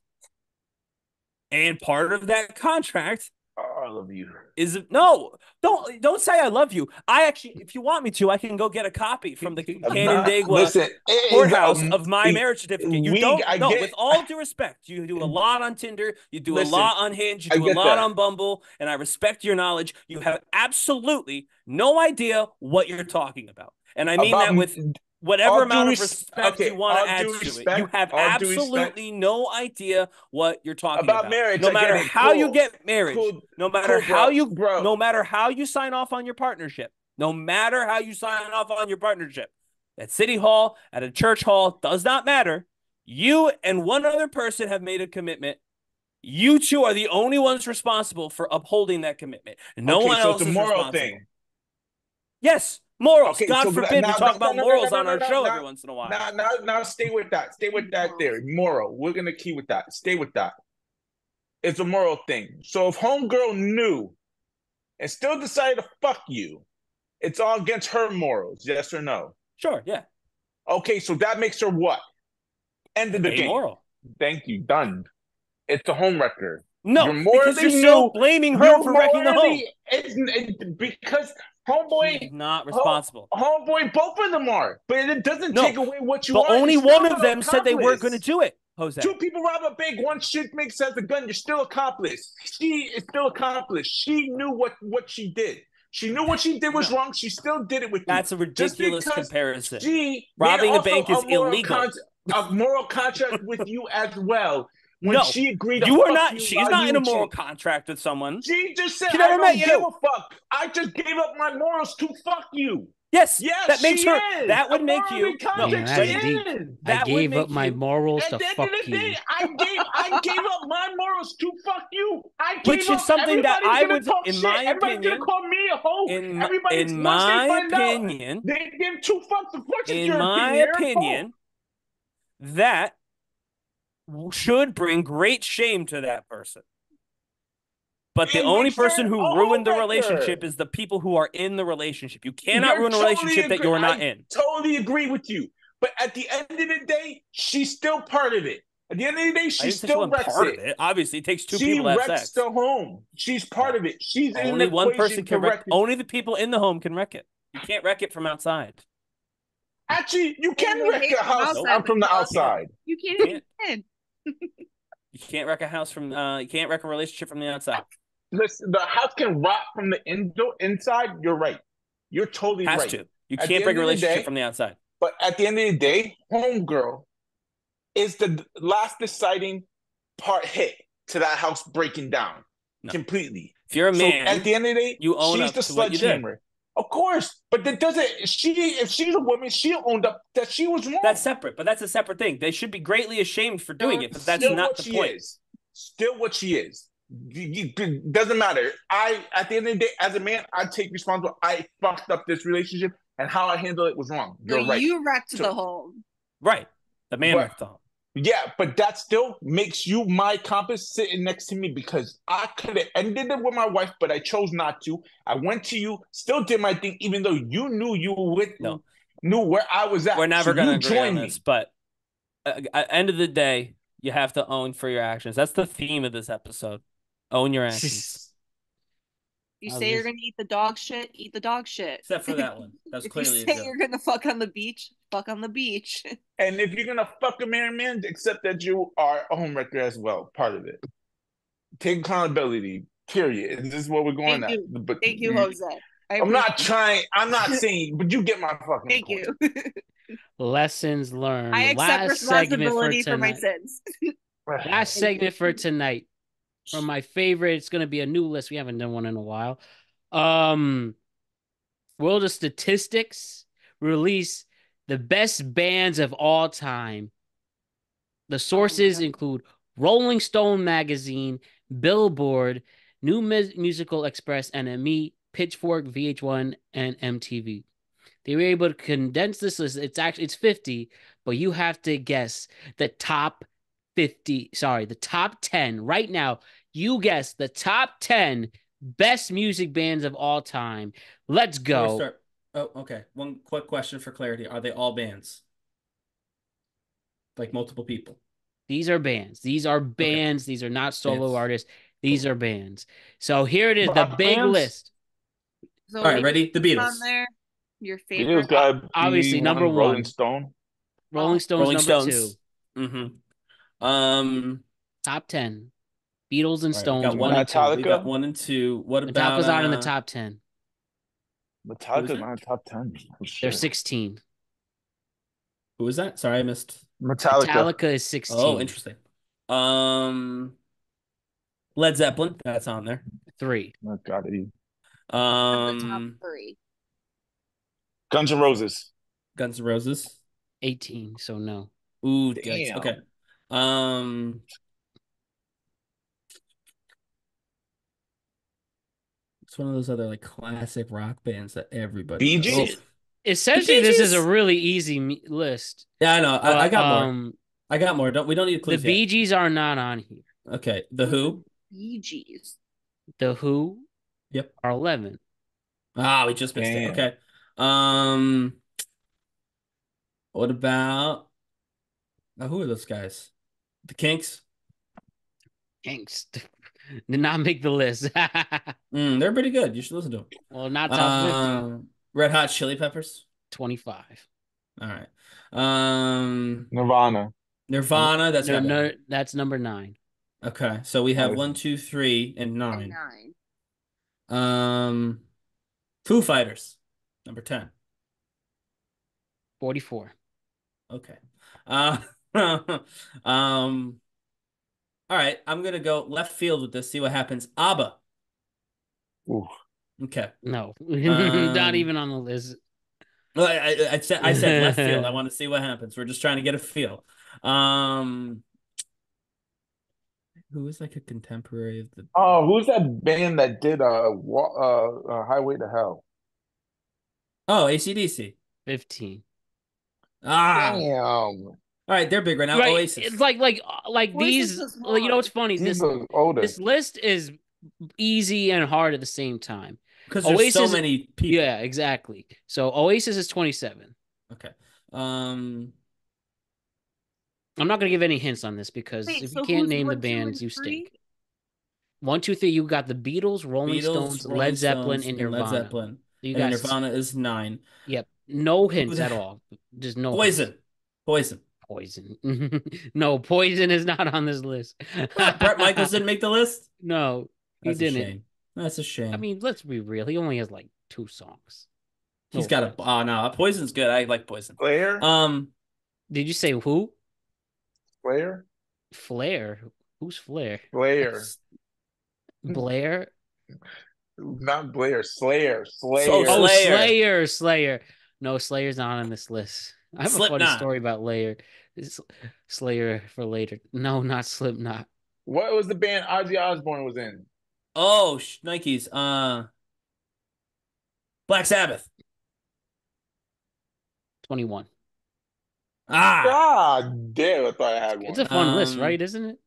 and part of that contract Oh, I love you. is no. Don't don't say I love you. I actually, if you want me to, I can go get a copy from the Canandaigua Listen, courthouse of my we- marriage certificate. You we- don't I no. get- With all due respect, you do a lot on Tinder. You do Listen, a lot on Hinge. You do a lot that. on Bumble, and I respect your knowledge. You have absolutely no idea what you're talking about, and I mean About that with whatever amount of respect okay, you want to add to it. You have absolutely no idea what you're talking About about. marriage, no matter how you get married, Cool. no matter Cool, how you Bro. no matter how you sign off on your partnership, no matter how you sign off on your partnership, at City Hall, at a church hall, does not matter. You and one other person have made a commitment. You two are the only ones responsible for upholding that commitment. No Okay, one so else it's a is moral thing. Yes, morals. Okay, God so forbid now- we talk now- about morals on our show every once in a while. Now, now, now, stay with that. Stay with that theory. Moral. We're gonna key with that. Stay with that. It's a moral thing. So if homegirl knew and still decided to fuck you, it's all against her morals. Yes or no? Sure. Yeah. Okay, so that makes her what? End of the game. Amoral. Thank you. Done. It's a home wrecker. No, You're because you're still blaming her for wrecking the home. It's, it, because homeboy not responsible. Home, homeboy, both of them are, but it doesn't No, take away what you but are. only one of them an said they weren't going to do it, Jose. Two people rob a bank. One shit makes as a gun. You're still accomplice. She is still accomplice. She knew what what she did. She knew what she did was wrong. She still did it with you. That's a ridiculous comparison. She Robbing a bank is moral illegal. con- a moral contract with you as well. When no, she agreed, to you are not. you she's not in a moral cheating. contract with someone. She just said, She "I don't met give you." a fuck. I just gave up my morals to fuck you." Yes, Yes, that makes she her. is. That would A make you. No, Man, she that's deep. is. I That would gave up my morals to fuck you. day, I gave I gave up my morals to fuck you. I gave Which is something that I would- in shit. my Everybody's opinion- gonna call me a hoe. in my- in my find out, opinion- they give two fucks. Of course, it's in my opinion. You're a hoe. opinion, that should bring great shame to that person. But the And only person who ruined the relationship is the people who are in the relationship. You cannot You're ruin a totally relationship that you're not I in. Totally agree with you. But at the end of the day, she's still part of it. At the end of the day, I she didn't say she still wasn't wrecks part it. of it. Obviously, it takes two she people to have wrecks sex. the home. She's part of it. She's in Only the one person can wreck. wreck it. Only the people in the home can wreck it. You can't wreck it from outside. Actually, you can you wreck hate a house outside, I'm from the but you love it. outside. You can't even. You can't wreck a house from. Uh, you can't wreck a relationship from the outside. Listen, the house can rot from the indo- inside. You're right. You're totally Has right. to. You At can't break a the relationship day- from the outside. But at the end of the day, homegirl is the last deciding part hit to that house breaking down completely. If you're a So man, at the end of the day, you own she's the to what you did. sledgehammer. Of course, but that doesn't. She, if she's a woman, she owned up that she was wrong. That's separate, but that's a separate thing. They should be greatly ashamed for doing it, but that's Still not what the she point. is. Still what she is. You- you- doesn't matter. I, at the end of the day, as a man, I take responsibility. I fucked up this relationship, and how I handled it was wrong. You're right. you wrecked So- the home. Right. The man But- wrecked the home. Yeah, but that still makes you my compass sitting next to me because I could have ended it with my wife, but I chose not to. I went to you, still did my thing, even though you knew you were with No. knew where I was at. We're never So going to you agree on me. this, but uh, at the end of the day, you have to own for your actions. That's the theme of this episode. Own your actions. You I was say you're gonna eat the dog shit, eat the dog shit. Except for that one. That's was if clearly you a say joke. you're gonna fuck on the beach, fuck on the beach. And if you're gonna fuck a married man, accept that you are a homewrecker as well, part of it. Take accountability. Period. This is what we're going Thank at. you. But Thank you, Jose. I I'm not trying. I'm not saying, but you get my fucking. Thank point. you. Lessons learned. I accept Last responsibility for, my tonight. sins. Last segment for tonight from my favorite. It's going to be a new list. We haven't done one in a while. Um, World of Statistics release the best bands of all time. The sources include Rolling Stone magazine, Billboard, New Mus- Musical Express, NME, Pitchfork, VH1, and MTV. They were able to condense this list. It's actually it's 50, but you have to guess the top 50, sorry, the top 10 right now. You guess the top 10 best music bands of all time. Let's go. start- Oh, okay. One quick question for clarity: Are they all bands? Like multiple people? These are bands. These are bands. These are not solo Bands. artists. These are bands. So here it is, the Rock big bands? list. So All right, ready? The what's Beatles. On there, your Beatles favorite. gotta Obviously, number one, Rolling. Stone. Rolling Stones Rolling number Stones. two. Mm-hmm. Um, Top 10. Beatles and all right, we Stones. got one one and two. Metallica? got one and two. What about Metallica's not in the uh, top 10. Metallica's not in the top ten. for They're sure. 16. Who is that? Sorry, I missed. Metallica. Metallica is 16. Oh, interesting. Um, Led Zeppelin. That's on there. Three. Oh, gotta be. top Um, three. Guns N' Roses. Guns N' Roses. 18. So no. Ooh, yikes. okay. Um, it's one of those other like classic rock bands that everybody. Bee knows. Gees? Oh, Essentially, Bee this is a really easy list. Yeah, I know. I, I But, got more. um, I got more. Don't we don't need The clues Bee yet. Gees are not on here. Okay, the Who. Bee Gees. The Who. Yep. Are eleven. Ah, we just missed Damn. it. Okay. Um, what about? Now, who are those guys? The Kinks. Kinks did not make the list. Mm, they're pretty good. You should listen to them. well, not top fifty. Um, Red Hot Chili Peppers. Twenty-five. All right. Um, Nirvana. Nirvana. That's No, no, that's number nine. Okay, so we have one, two, three, and nine. Nine. Um, Foo Fighters, number ten. Forty-four. Okay. Uh, um, all right. I'm gonna go left field with this. See what happens. ABBA. Ooh. Okay. No, Um, not even on the list. Well, I, I, I said I said left field. I want to see what happens. We're just trying to get a feel. Um, who is like a contemporary of the? Oh, who's that band that did uh, wa- uh, uh Highway to Hell? Oh, ACDC. Fifteen. Ah, Damn. All right. They're big right now. Right, Oasis. It's like like like Oasis these. is You know what's funny? He's This older. this list is easy and hard at the same time. Because there's so Oasis- many people. Yeah, exactly. So Oasis is twenty-seven. Okay. Um. I'm not gonna give any hints on this because Wait, if so you can't name the one, two, and bands, you stink. One, two, three. You got the Beatles, Rolling Beatles, Stones, Rolling Led Zeppelin, Stones, and Nirvana. Led Zeppelin. You and guys, Nirvana is nine. yep, no hints at all. Just no Poison. hints. Poison. Poison. no, Poison is not on this list. What, Bret Michaels didn't make the list. No, he That's a didn't. shame. That's a shame. I mean, let's be real. He only has like two songs. he's no got a. Oh no, Poison's good. I like Poison. Slayer? Um, Did you say who? Slayer? Flair. Who's Flair? Slayer. Blair. Not Blair. Slayer. Slayer. So- Oh, Slayer. Slayer. Slayer. No, Slayer's not on this list. I have a funny Slipknot. story about Slayer. It's Slayer for later. No, not Slipknot. What was the band Ozzy Osbourne was in? oh, sh- Nikes. Uh, Black Sabbath. Twenty-one. Ah, God damn, I thought I had one. It's a fun list, Um, right? Isn't it?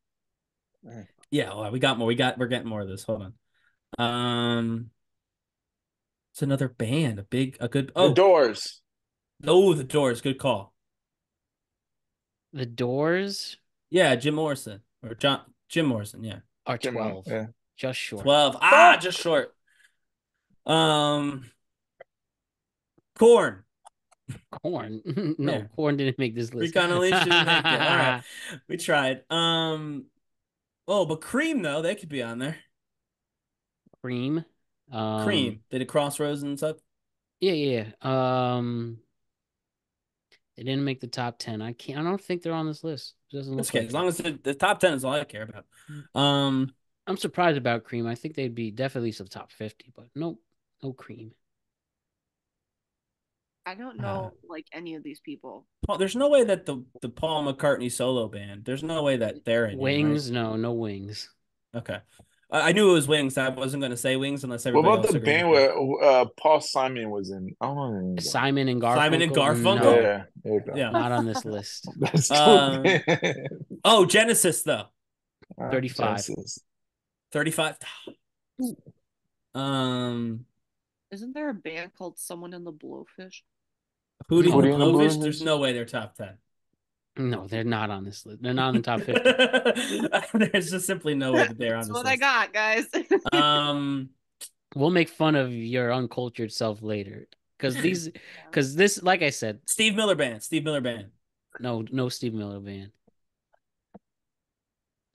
yeah. Well, we got more. We got. We're getting more of this. Hold on. Um, it's another band. A big. A good. the Oh, Doors. oh, the Doors. Good call. The Doors Yeah, Jim Morrison or John Jim Morrison. Yeah, are Jim- twelve. yeah. Just short. twelve. Ah, just short. Um, Korn. Korn. no, Yeah. Korn didn't make this list. Recon didn't make it. All right, we tried. Um, oh, but Cream though they could be on there. Cream. Um, Cream. They did Crossroads and stuff. Yeah, yeah. yeah. Um, they didn't make the top ten. I can't. I don't think they're on this list. It doesn't look okay. like As it. long as the, the top ten is all I care about. Um, I'm surprised about Cream. I think they'd be definitely some top fifty, but no, no Cream. I don't know like any of these people. Paul, there's no way that the the Paul McCartney solo band. There's no way that they're in here, right? Wings, no, no wings. Okay. I I knew it was Wings. I wasn't going to say Wings unless What everybody about else the agreed band with me. where uh, Paul Simon was in? I don't know. the name of that. Simon and Garfunkel. Simon and Garfunkel? No, Yeah, there you go. Yeah. not on this list. Um. Oh, Genesis though. Uh, 35. Genesis. 35. Um, Isn't there a band called Someone in the Blowfish? Hootie and Hootie the and the Blowfish. Blowfish? There's no way they're top 10. No, they're not on this list. They're not in the top fifty. There's just simply no way that they're on That's this what I got, guys. Um, We'll make fun of your uncultured self later, because these, because this, like I said, Steve Miller Band. Steve Miller Band. no, no Steve Miller band.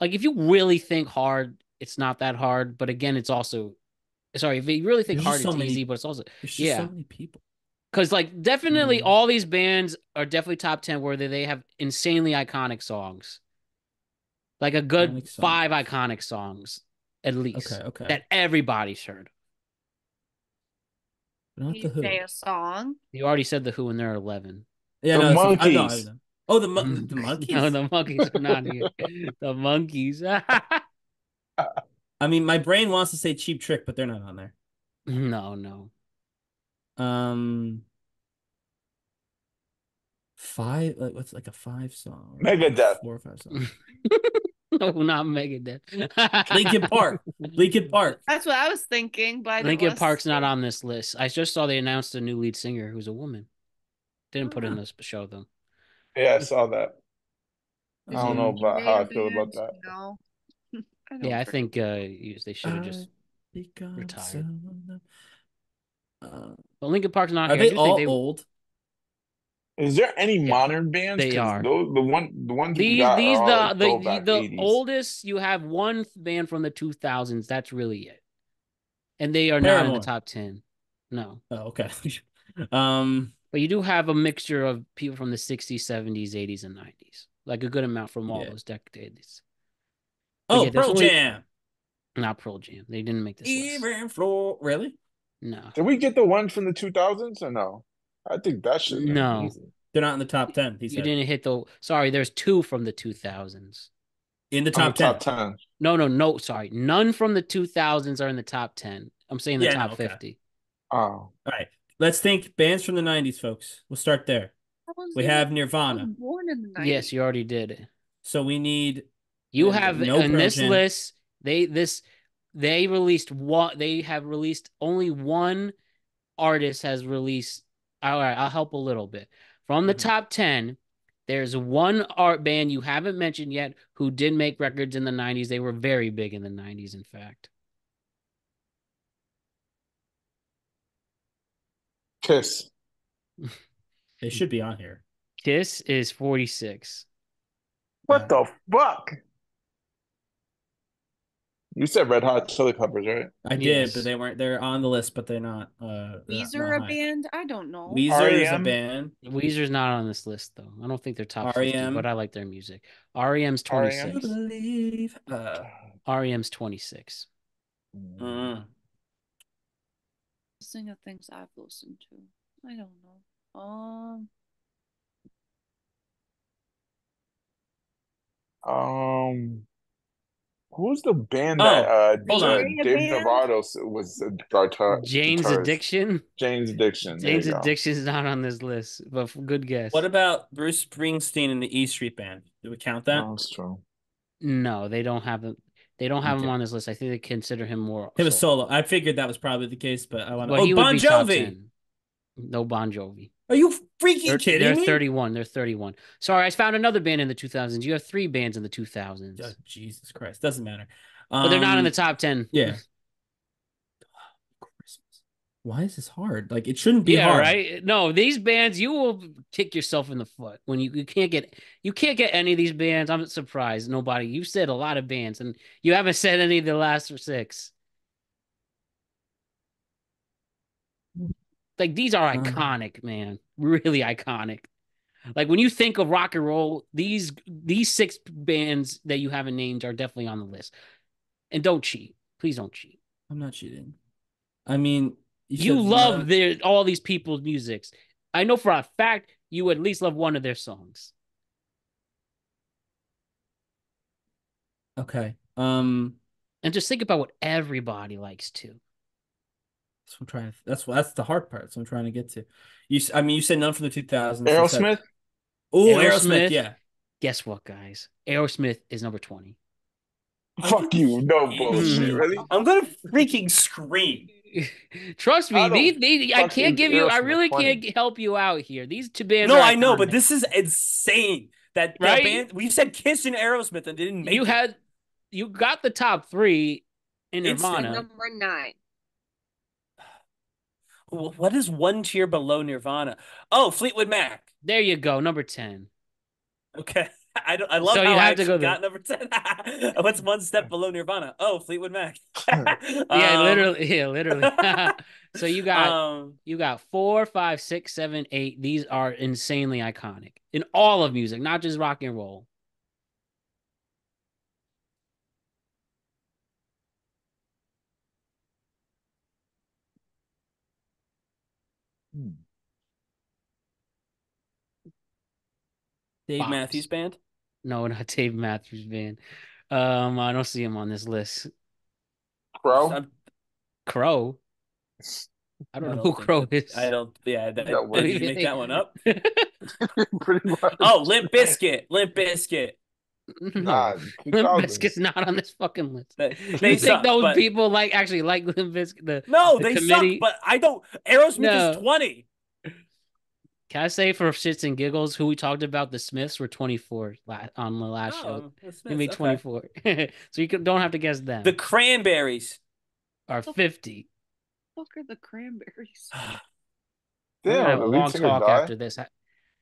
Like if you really think hard, it's not that hard. But again, it's also, sorry, if you really think There's hard, just so it's many- easy. But it's also, yeah, so many people. Because like definitely Mhm. all these bands are definitely top ten where they, they have insanely iconic songs, like a good Iconic five iconic songs at least Okay, okay. that everybody's heard. Not Can the you Who. say a song? You already said the Who, and there are eleven. Yeah, The no, it's- I know, I Monkees. know. Oh, the mon- the Monkees. no, the Monkees are not here. the Monkees. I mean, my brain wants to say Cheap Trick, but they're not on there. no, no. Um, five. Like, what's like a five song? Megadeth. Four or five songs. No, not Megadeth. Linkin Park. Linkin Park. That's what I was thinking, but I Linkin Park's not on this list. I just saw they announced a new lead singer who's a woman. Didn't put in this show though. Yeah, I saw that. I don't know about how I feel about that. No. I Yeah, I think- think uh they should have just Because retired. Uh, But Linkin Park's not are here. I they all they, old? Is there any modern bands? they 'Cause are. Those, the one, the ones we These got these are all the the the oldest you have one band from the 2000s. That's really it. And they are not in the top 10. No. Oh, okay. um, But you do have a mixture of people from the 60s, 70s, 80s and 90s. Like a good amount from all Yeah. those decades. Oh, yeah, Pearl only- Jam. Not Pearl Jam. They didn't make this list. Even floor. Really? No. Did we get the one from the 2000s or no? I think that should. No. They're not in the top ten. He You said. didn't hit the sorry, there's two from the 2000s. In the top the ten. top 10. No, no, no, sorry. None from the 2000s are in the top 10. I'm saying the Yeah, no, top okay. 50. Oh. All right. Let's think bands from the '90s, folks. We'll start there. We have Nirvana. born in the 90s. Yes, you already did. So we need. You have no in this list, they this they released what they have released only one artist has released all right, I'll help a little bit. From the Mhm. top 10, there's one art band you haven't mentioned yet who did make records in the 90s. They were very big in the 90s, in fact. Kiss. They should be on here. Kiss is 46. What the fuck? You said Red Hot Chili Peppers, right? I did, but they weren't. They're on the list, but they're not. Uh, Weezer not a band? I don't know. Weezer is a band. Weezer's not on this list though. I don't think they're top 50, R.E.M.. but I like their music. REM's R.E.M.? 26. Believe. Uh, REM's 26. mm. Listening to things I've listened to. I don't know. Um, Um, who's the band Oh, that uh, hold uh, on. Dave Band? Navarro was a guitar Jane's guitarist. Addiction. Jane's Addiction. there Jane's you go. Not on this list, but good guess. What about Bruce Springsteen and the E Street Band? Do we count that? That's true. No, they don't have them. They don't have him on this list. I think they consider him more. He was solo. solo. I figured that was probably the case, but I want to. But Oh, Bon Jovi. No Bon Jovi. Are you freaking They're, kidding they're me? 31. They're 31. Sorry, I found another band in the 2000s. You have three bands in the 2000s, Oh, Jesus Christ, doesn't matter. but they're not in Um, the top 10. Yeah. Christmas. Why is this hard? Like it shouldn't be yeah, hard. right. No, these bands you will kick yourself in the foot when you, you can't get you can't get any of these bands. I'm surprised nobody. You said a lot of bands and you haven't said any of the last six. Like these are Uh. iconic, man. Really iconic. Like when you think of rock and roll, these these six bands that you haven't named are definitely on the list. And don't cheat. Please don't cheat. I'm not cheating. I mean, You, said love none- their all these people's musics. I know for a fact you at least love one of their songs. Okay. Um, And just think about what everybody likes too. That's what I'm trying. To, that's what that's the hard part. So I'm trying to get to. You. I mean, you said none from the 2000s. Aerosmith. Oh, Aerosmith. Aerosmith. Yeah. Guess what, guys? Aerosmith is number 20. Fuck you. No bullshit. Mm-hmm. Really? I'm gonna freaking scream. Trust me, I these, these I can't give you I really 20. can't help you out here. These two bands No, are I know, but this is insane. That, that band. We said Kiss and Aerosmith and didn't make you it. had you got the top three in Nirvana. number nine. Wh- What is one tier below Nirvana? Oh, Fleetwood Mac. There you go, number 10. Okay. I don't, I love So how you I to actually go there. got number 10. What's one step below Nirvana? Oh, Fleetwood Mac. Yeah, Um, literally, yeah, literally. so you got Um, you got four, five, six, seven, eight. These are insanely iconic in all of music, not just rock and roll. Dave Fox. Matthews Band. No, not Dave Matthews Band. Um, I don't see him on this list. Crow. I'm- Crow. I I don't know don't who Crow that- is. I don't. Yeah, that, Yeah, did you make that one up? Pretty much. Oh, Limp Bizkit. Limp Bizkit. No, Nah, Limp Bizkit's not on this fucking list. They, You they think suck, those but- people like actually like Limp Bizkit? The No, the they committee- suck. But I don't. Aerosmith No. is twenty. Can I say for shits and giggles, who we talked about, the Smiths were 24 on the last show. Oh, the They made Smiths, okay. 24. so you don't have to guess them. The Cranberries. are 50. Fuck are the cranberries? We're Damn, have a long talk after this.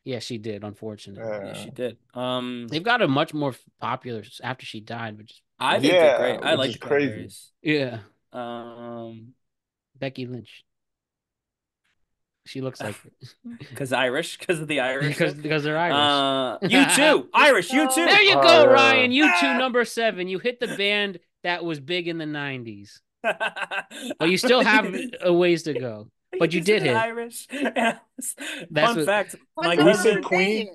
Yeah, she did, unfortunately. Yeah, she did. Um, They've got a much more popular after she died, which is I think Yeah, they're great. I like is the crazy. Cranberries. yeah, Um, Becky Lynch. She looks like it. because Irish, because of the Irish. because because they're Irish. Uh, you too, Irish. You too. there you Oh, go, yeah. Ryan. You two number seven. You hit the band that was big in the '90s, but you still have a ways to go. But you did it hit. Irish. Yes. That's Fun what- fact. What's My the cousin. said Queen?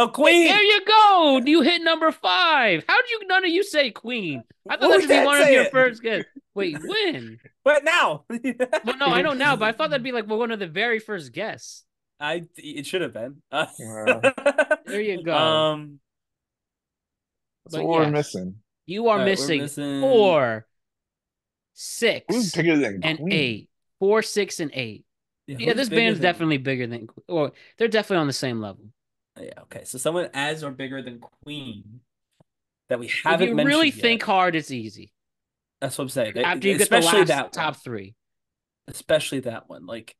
Oh, Queen. There you go. You hit number five. How did you none of you say Queen? I thought Who that should be one of your it? first guess. Wait, when? But now. Well, no, I don't know now, but I thought that'd be like one of the very first guests. I. It should have been. Uh, There you go. Um. That's But what we're yes. missing. you are All right, we're missing, missing- four, six, Who's bigger than and Queen? eight. Four, six, and eight. Yeah, who's this band's definitely bigger than, or they're definitely on the same level. Yeah. Okay. So someone as or bigger than Queen that we haven't you mentioned really yet. think hard, it's easy. That's what I'm saying. They- After you get the especially last that top one. three, especially that one. Like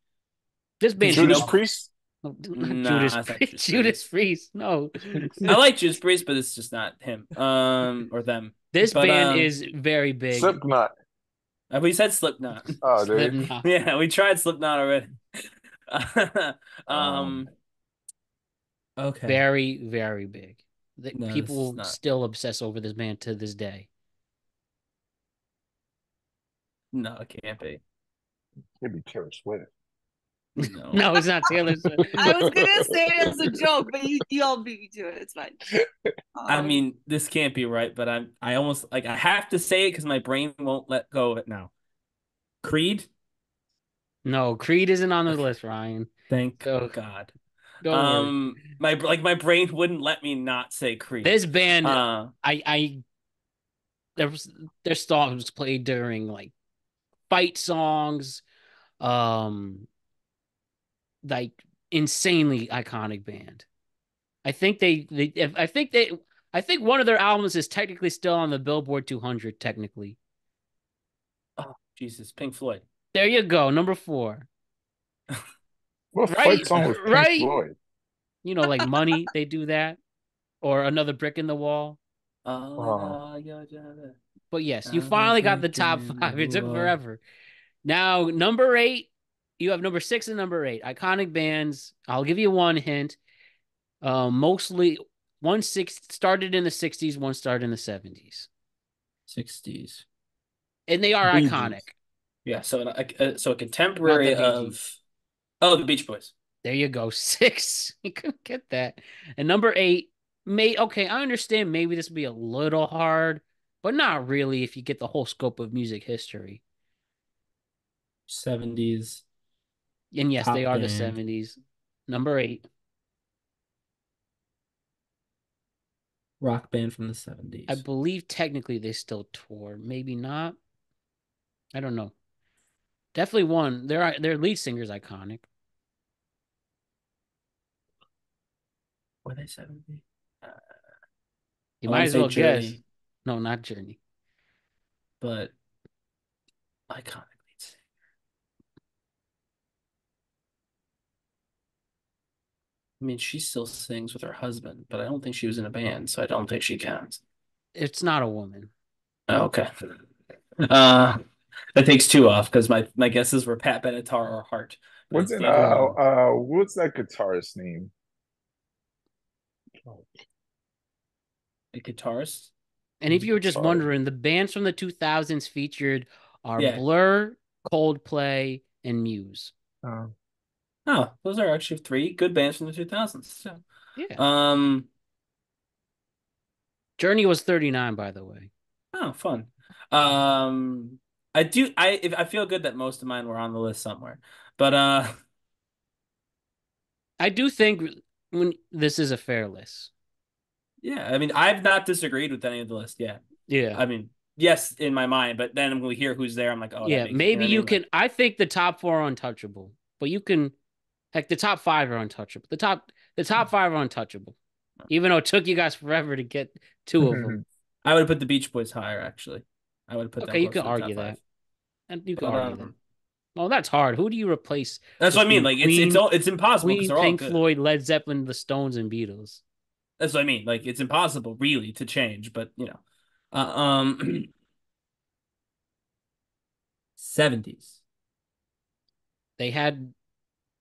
this band. Judas know- Priest? No, Nah, Judas, that's Priest. Judas Judas Priest. No, I like Judas Priest, but it's just not him. Um, or them. this But, band um, is very big. Slipknot. We said Slipknot. Oh, dude. Slipknot. yeah, we tried Slipknot already. um. Um, Okay. Very, very big. The- No, People not- still obsess over this band to this day. No, it can't be. It'd be Taylor Swift. No. No, it's not Taylor Swift. I was gonna say it as a joke, but you, you all beat me to it. It's fine. I Um, mean, this can't be right, but I'm. I almost like I have to say it because my brain won't let go of it now. Creed. No, Creed isn't on the list, Ryan. Thank Go- God. Don't worry. Um, my like my brain wouldn't let me not say Creed. This band, Uh, I, I, there was their songs played during like fight songs, um, like insanely iconic band. I think they, they, if, I think they, I think one of their albums is technically still on the Billboard 200. Technically, oh Jesus, Pink Floyd. there you go, number four. What Right, fight song was Pink right. Floyd? You know, like Money, they do that, or another brick in the wall. Uh, yeah, yeah, yeah. But yes, you I'm finally got the top five. It took forever. Now, number eight, you have number six and number eight. Iconic bands. I'll give you one hint. Um, mostly one six started in the 60s, one started in the 70s. 60s. And they are Bee iconic. Yeah, so an, a, so a contemporary Not the Bee of oh the Beach Boys. There you go. Six. You couldn't get that. And number eight, may okay, I understand maybe this would be a little hard, but not really if you get the whole scope of music history. 70s. And yes, they are the 70s. Number eight. Rock band from the 70s. I believe technically they still tour. Maybe not. I don't know. Definitely one. Their their lead singer's iconic. Were they 70? You I might as well guess. No, not Journey. But iconic lead singer. I mean, she still sings with her husband, but I don't think she was in a band, so I don't think she counts. It's not a woman. Oh, okay. Uh, that takes two off because my my guesses were Pat Benatar or Heart. What's it's in uh uh what's that guitarist name? a guitarist? And if you were just Sorry. wondering, the bands from the 2000s featured are Yeah. Blur, Coldplay, and Muse. Uh, Oh, those are actually three good bands from the 2000s. So, Yeah. um, Journey was 39, by the way. Oh, fun. Um, I do. I if, I feel good that most of mine were on the list somewhere, but uh, I do think when this is a fair list. Yeah, I mean, I've not disagreed with any of the list yet. Yeah, I mean, yes, in my mind, but then when we hear who's there, I'm like, oh, yeah, maybe you, can. I think the top four are untouchable, but you can. Heck, the top five are untouchable. The top, the top five are untouchable. Even though it took you guys forever to get 2 of them. I would put the Beach Boys higher, actually. I would put. Okay, you can argue that, and you can argue that. Well, that's hard. Who do you replace? That's what I mean. Like Queen, it's it's all, it's impossible. Queen, Pink. Floyd, Led Zeppelin, the Stones, and Beatles. That's what I mean. Like it's impossible, really, to change. But you know, uh, um, seventies. They had.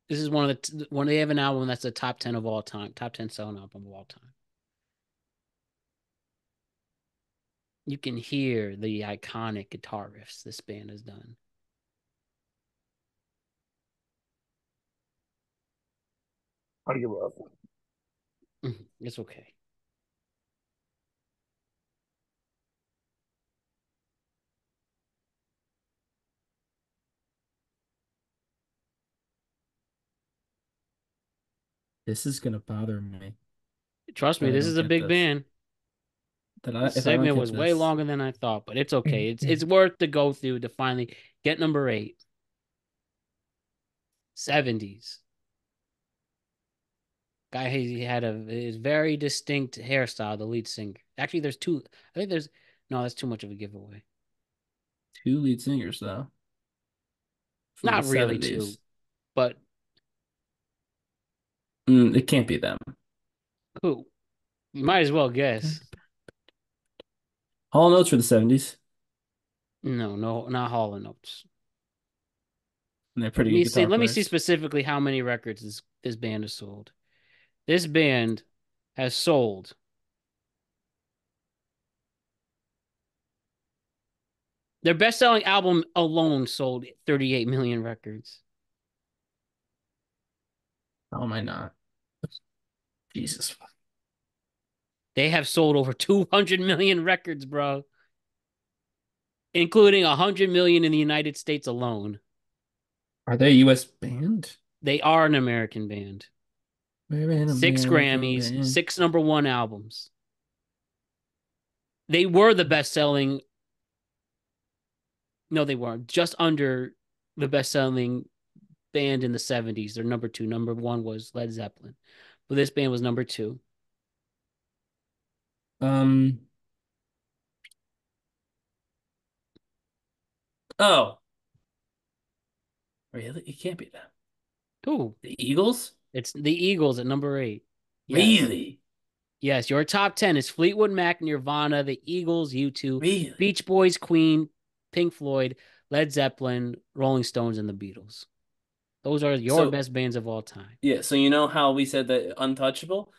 This is one of the when they have an album that's a top ten of all time, top ten selling album of all time. You can hear the iconic guitar riffs this band has done. I give up. Mm-hmm. It's okay. This is gonna bother me. Trust me, I this is a big this. band. That I, The if I segment was way this- longer than I thought, but it's okay. It's it's worth to go through to finally get number eight. 70s. Guy he had a his very distinct hairstyle, the lead singer. Actually, there's two. I think there's no, that's too much of a giveaway. Two lead singers though. Not really 70s. two, but Mm, it can't be them. who? You might as well guess. Hall notes for the seventies. No, no, not Hall and Oates. And they're Let pretty me good see. guitar Let me see specifically how many records this, this band has sold. This band has sold their best-selling album alone sold 38 million records. How am I not? Jesus. They have sold over 200 million records, bro. Including 100 million in the United States alone. Are they a U.S. band? They are an American band. Six American Grammys, band. six number one albums. They were the best selling. No, they weren't. Just under the best selling band in the 70s. They're number two. Number one was Led Zeppelin. But this band was number two. Um. Oh. Really? It can't be them. Who? The Eagles? It's the Eagles at number eight. Yes. Really? Yes, your top 10 is Fleetwood Mac, Nirvana, the Eagles, U2, Really? Beach Boys, Queen, Pink Floyd, Led Zeppelin, Rolling Stones, and the Beatles. Those are your So- best bands of all time. Yeah. So you know how we said that untouchable?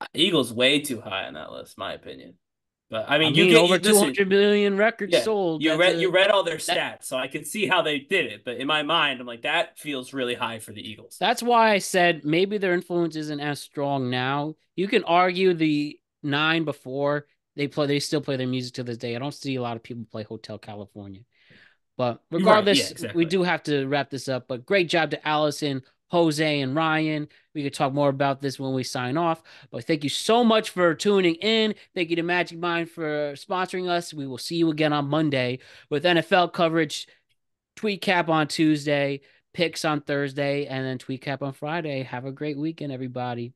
Uh, Eagles way too high on that list, my opinion. But I mean, I you mean, get over 200 million records yeah, sold. You read a- you read all their that- stats, so I can see how they did it. But in my mind, I'm like, that feels really high for the Eagles. That's why I said maybe their influence isn't as strong now. You can argue the nine before they play, they still play their music to this day. I don't see a lot of people play Hotel California. But Right, regardless, yeah, exactly. we do have to wrap this up. But great job to Allison, Jose, and Ryan. We could talk more about this when we sign off. But thank you so much for tuning in. Thank you to Magic Mind for sponsoring us. We will see you again on Monday with NFL coverage, tweet cap on Tuesday, picks on Thursday, and then tweet cap on Friday. Have a great weekend, everybody.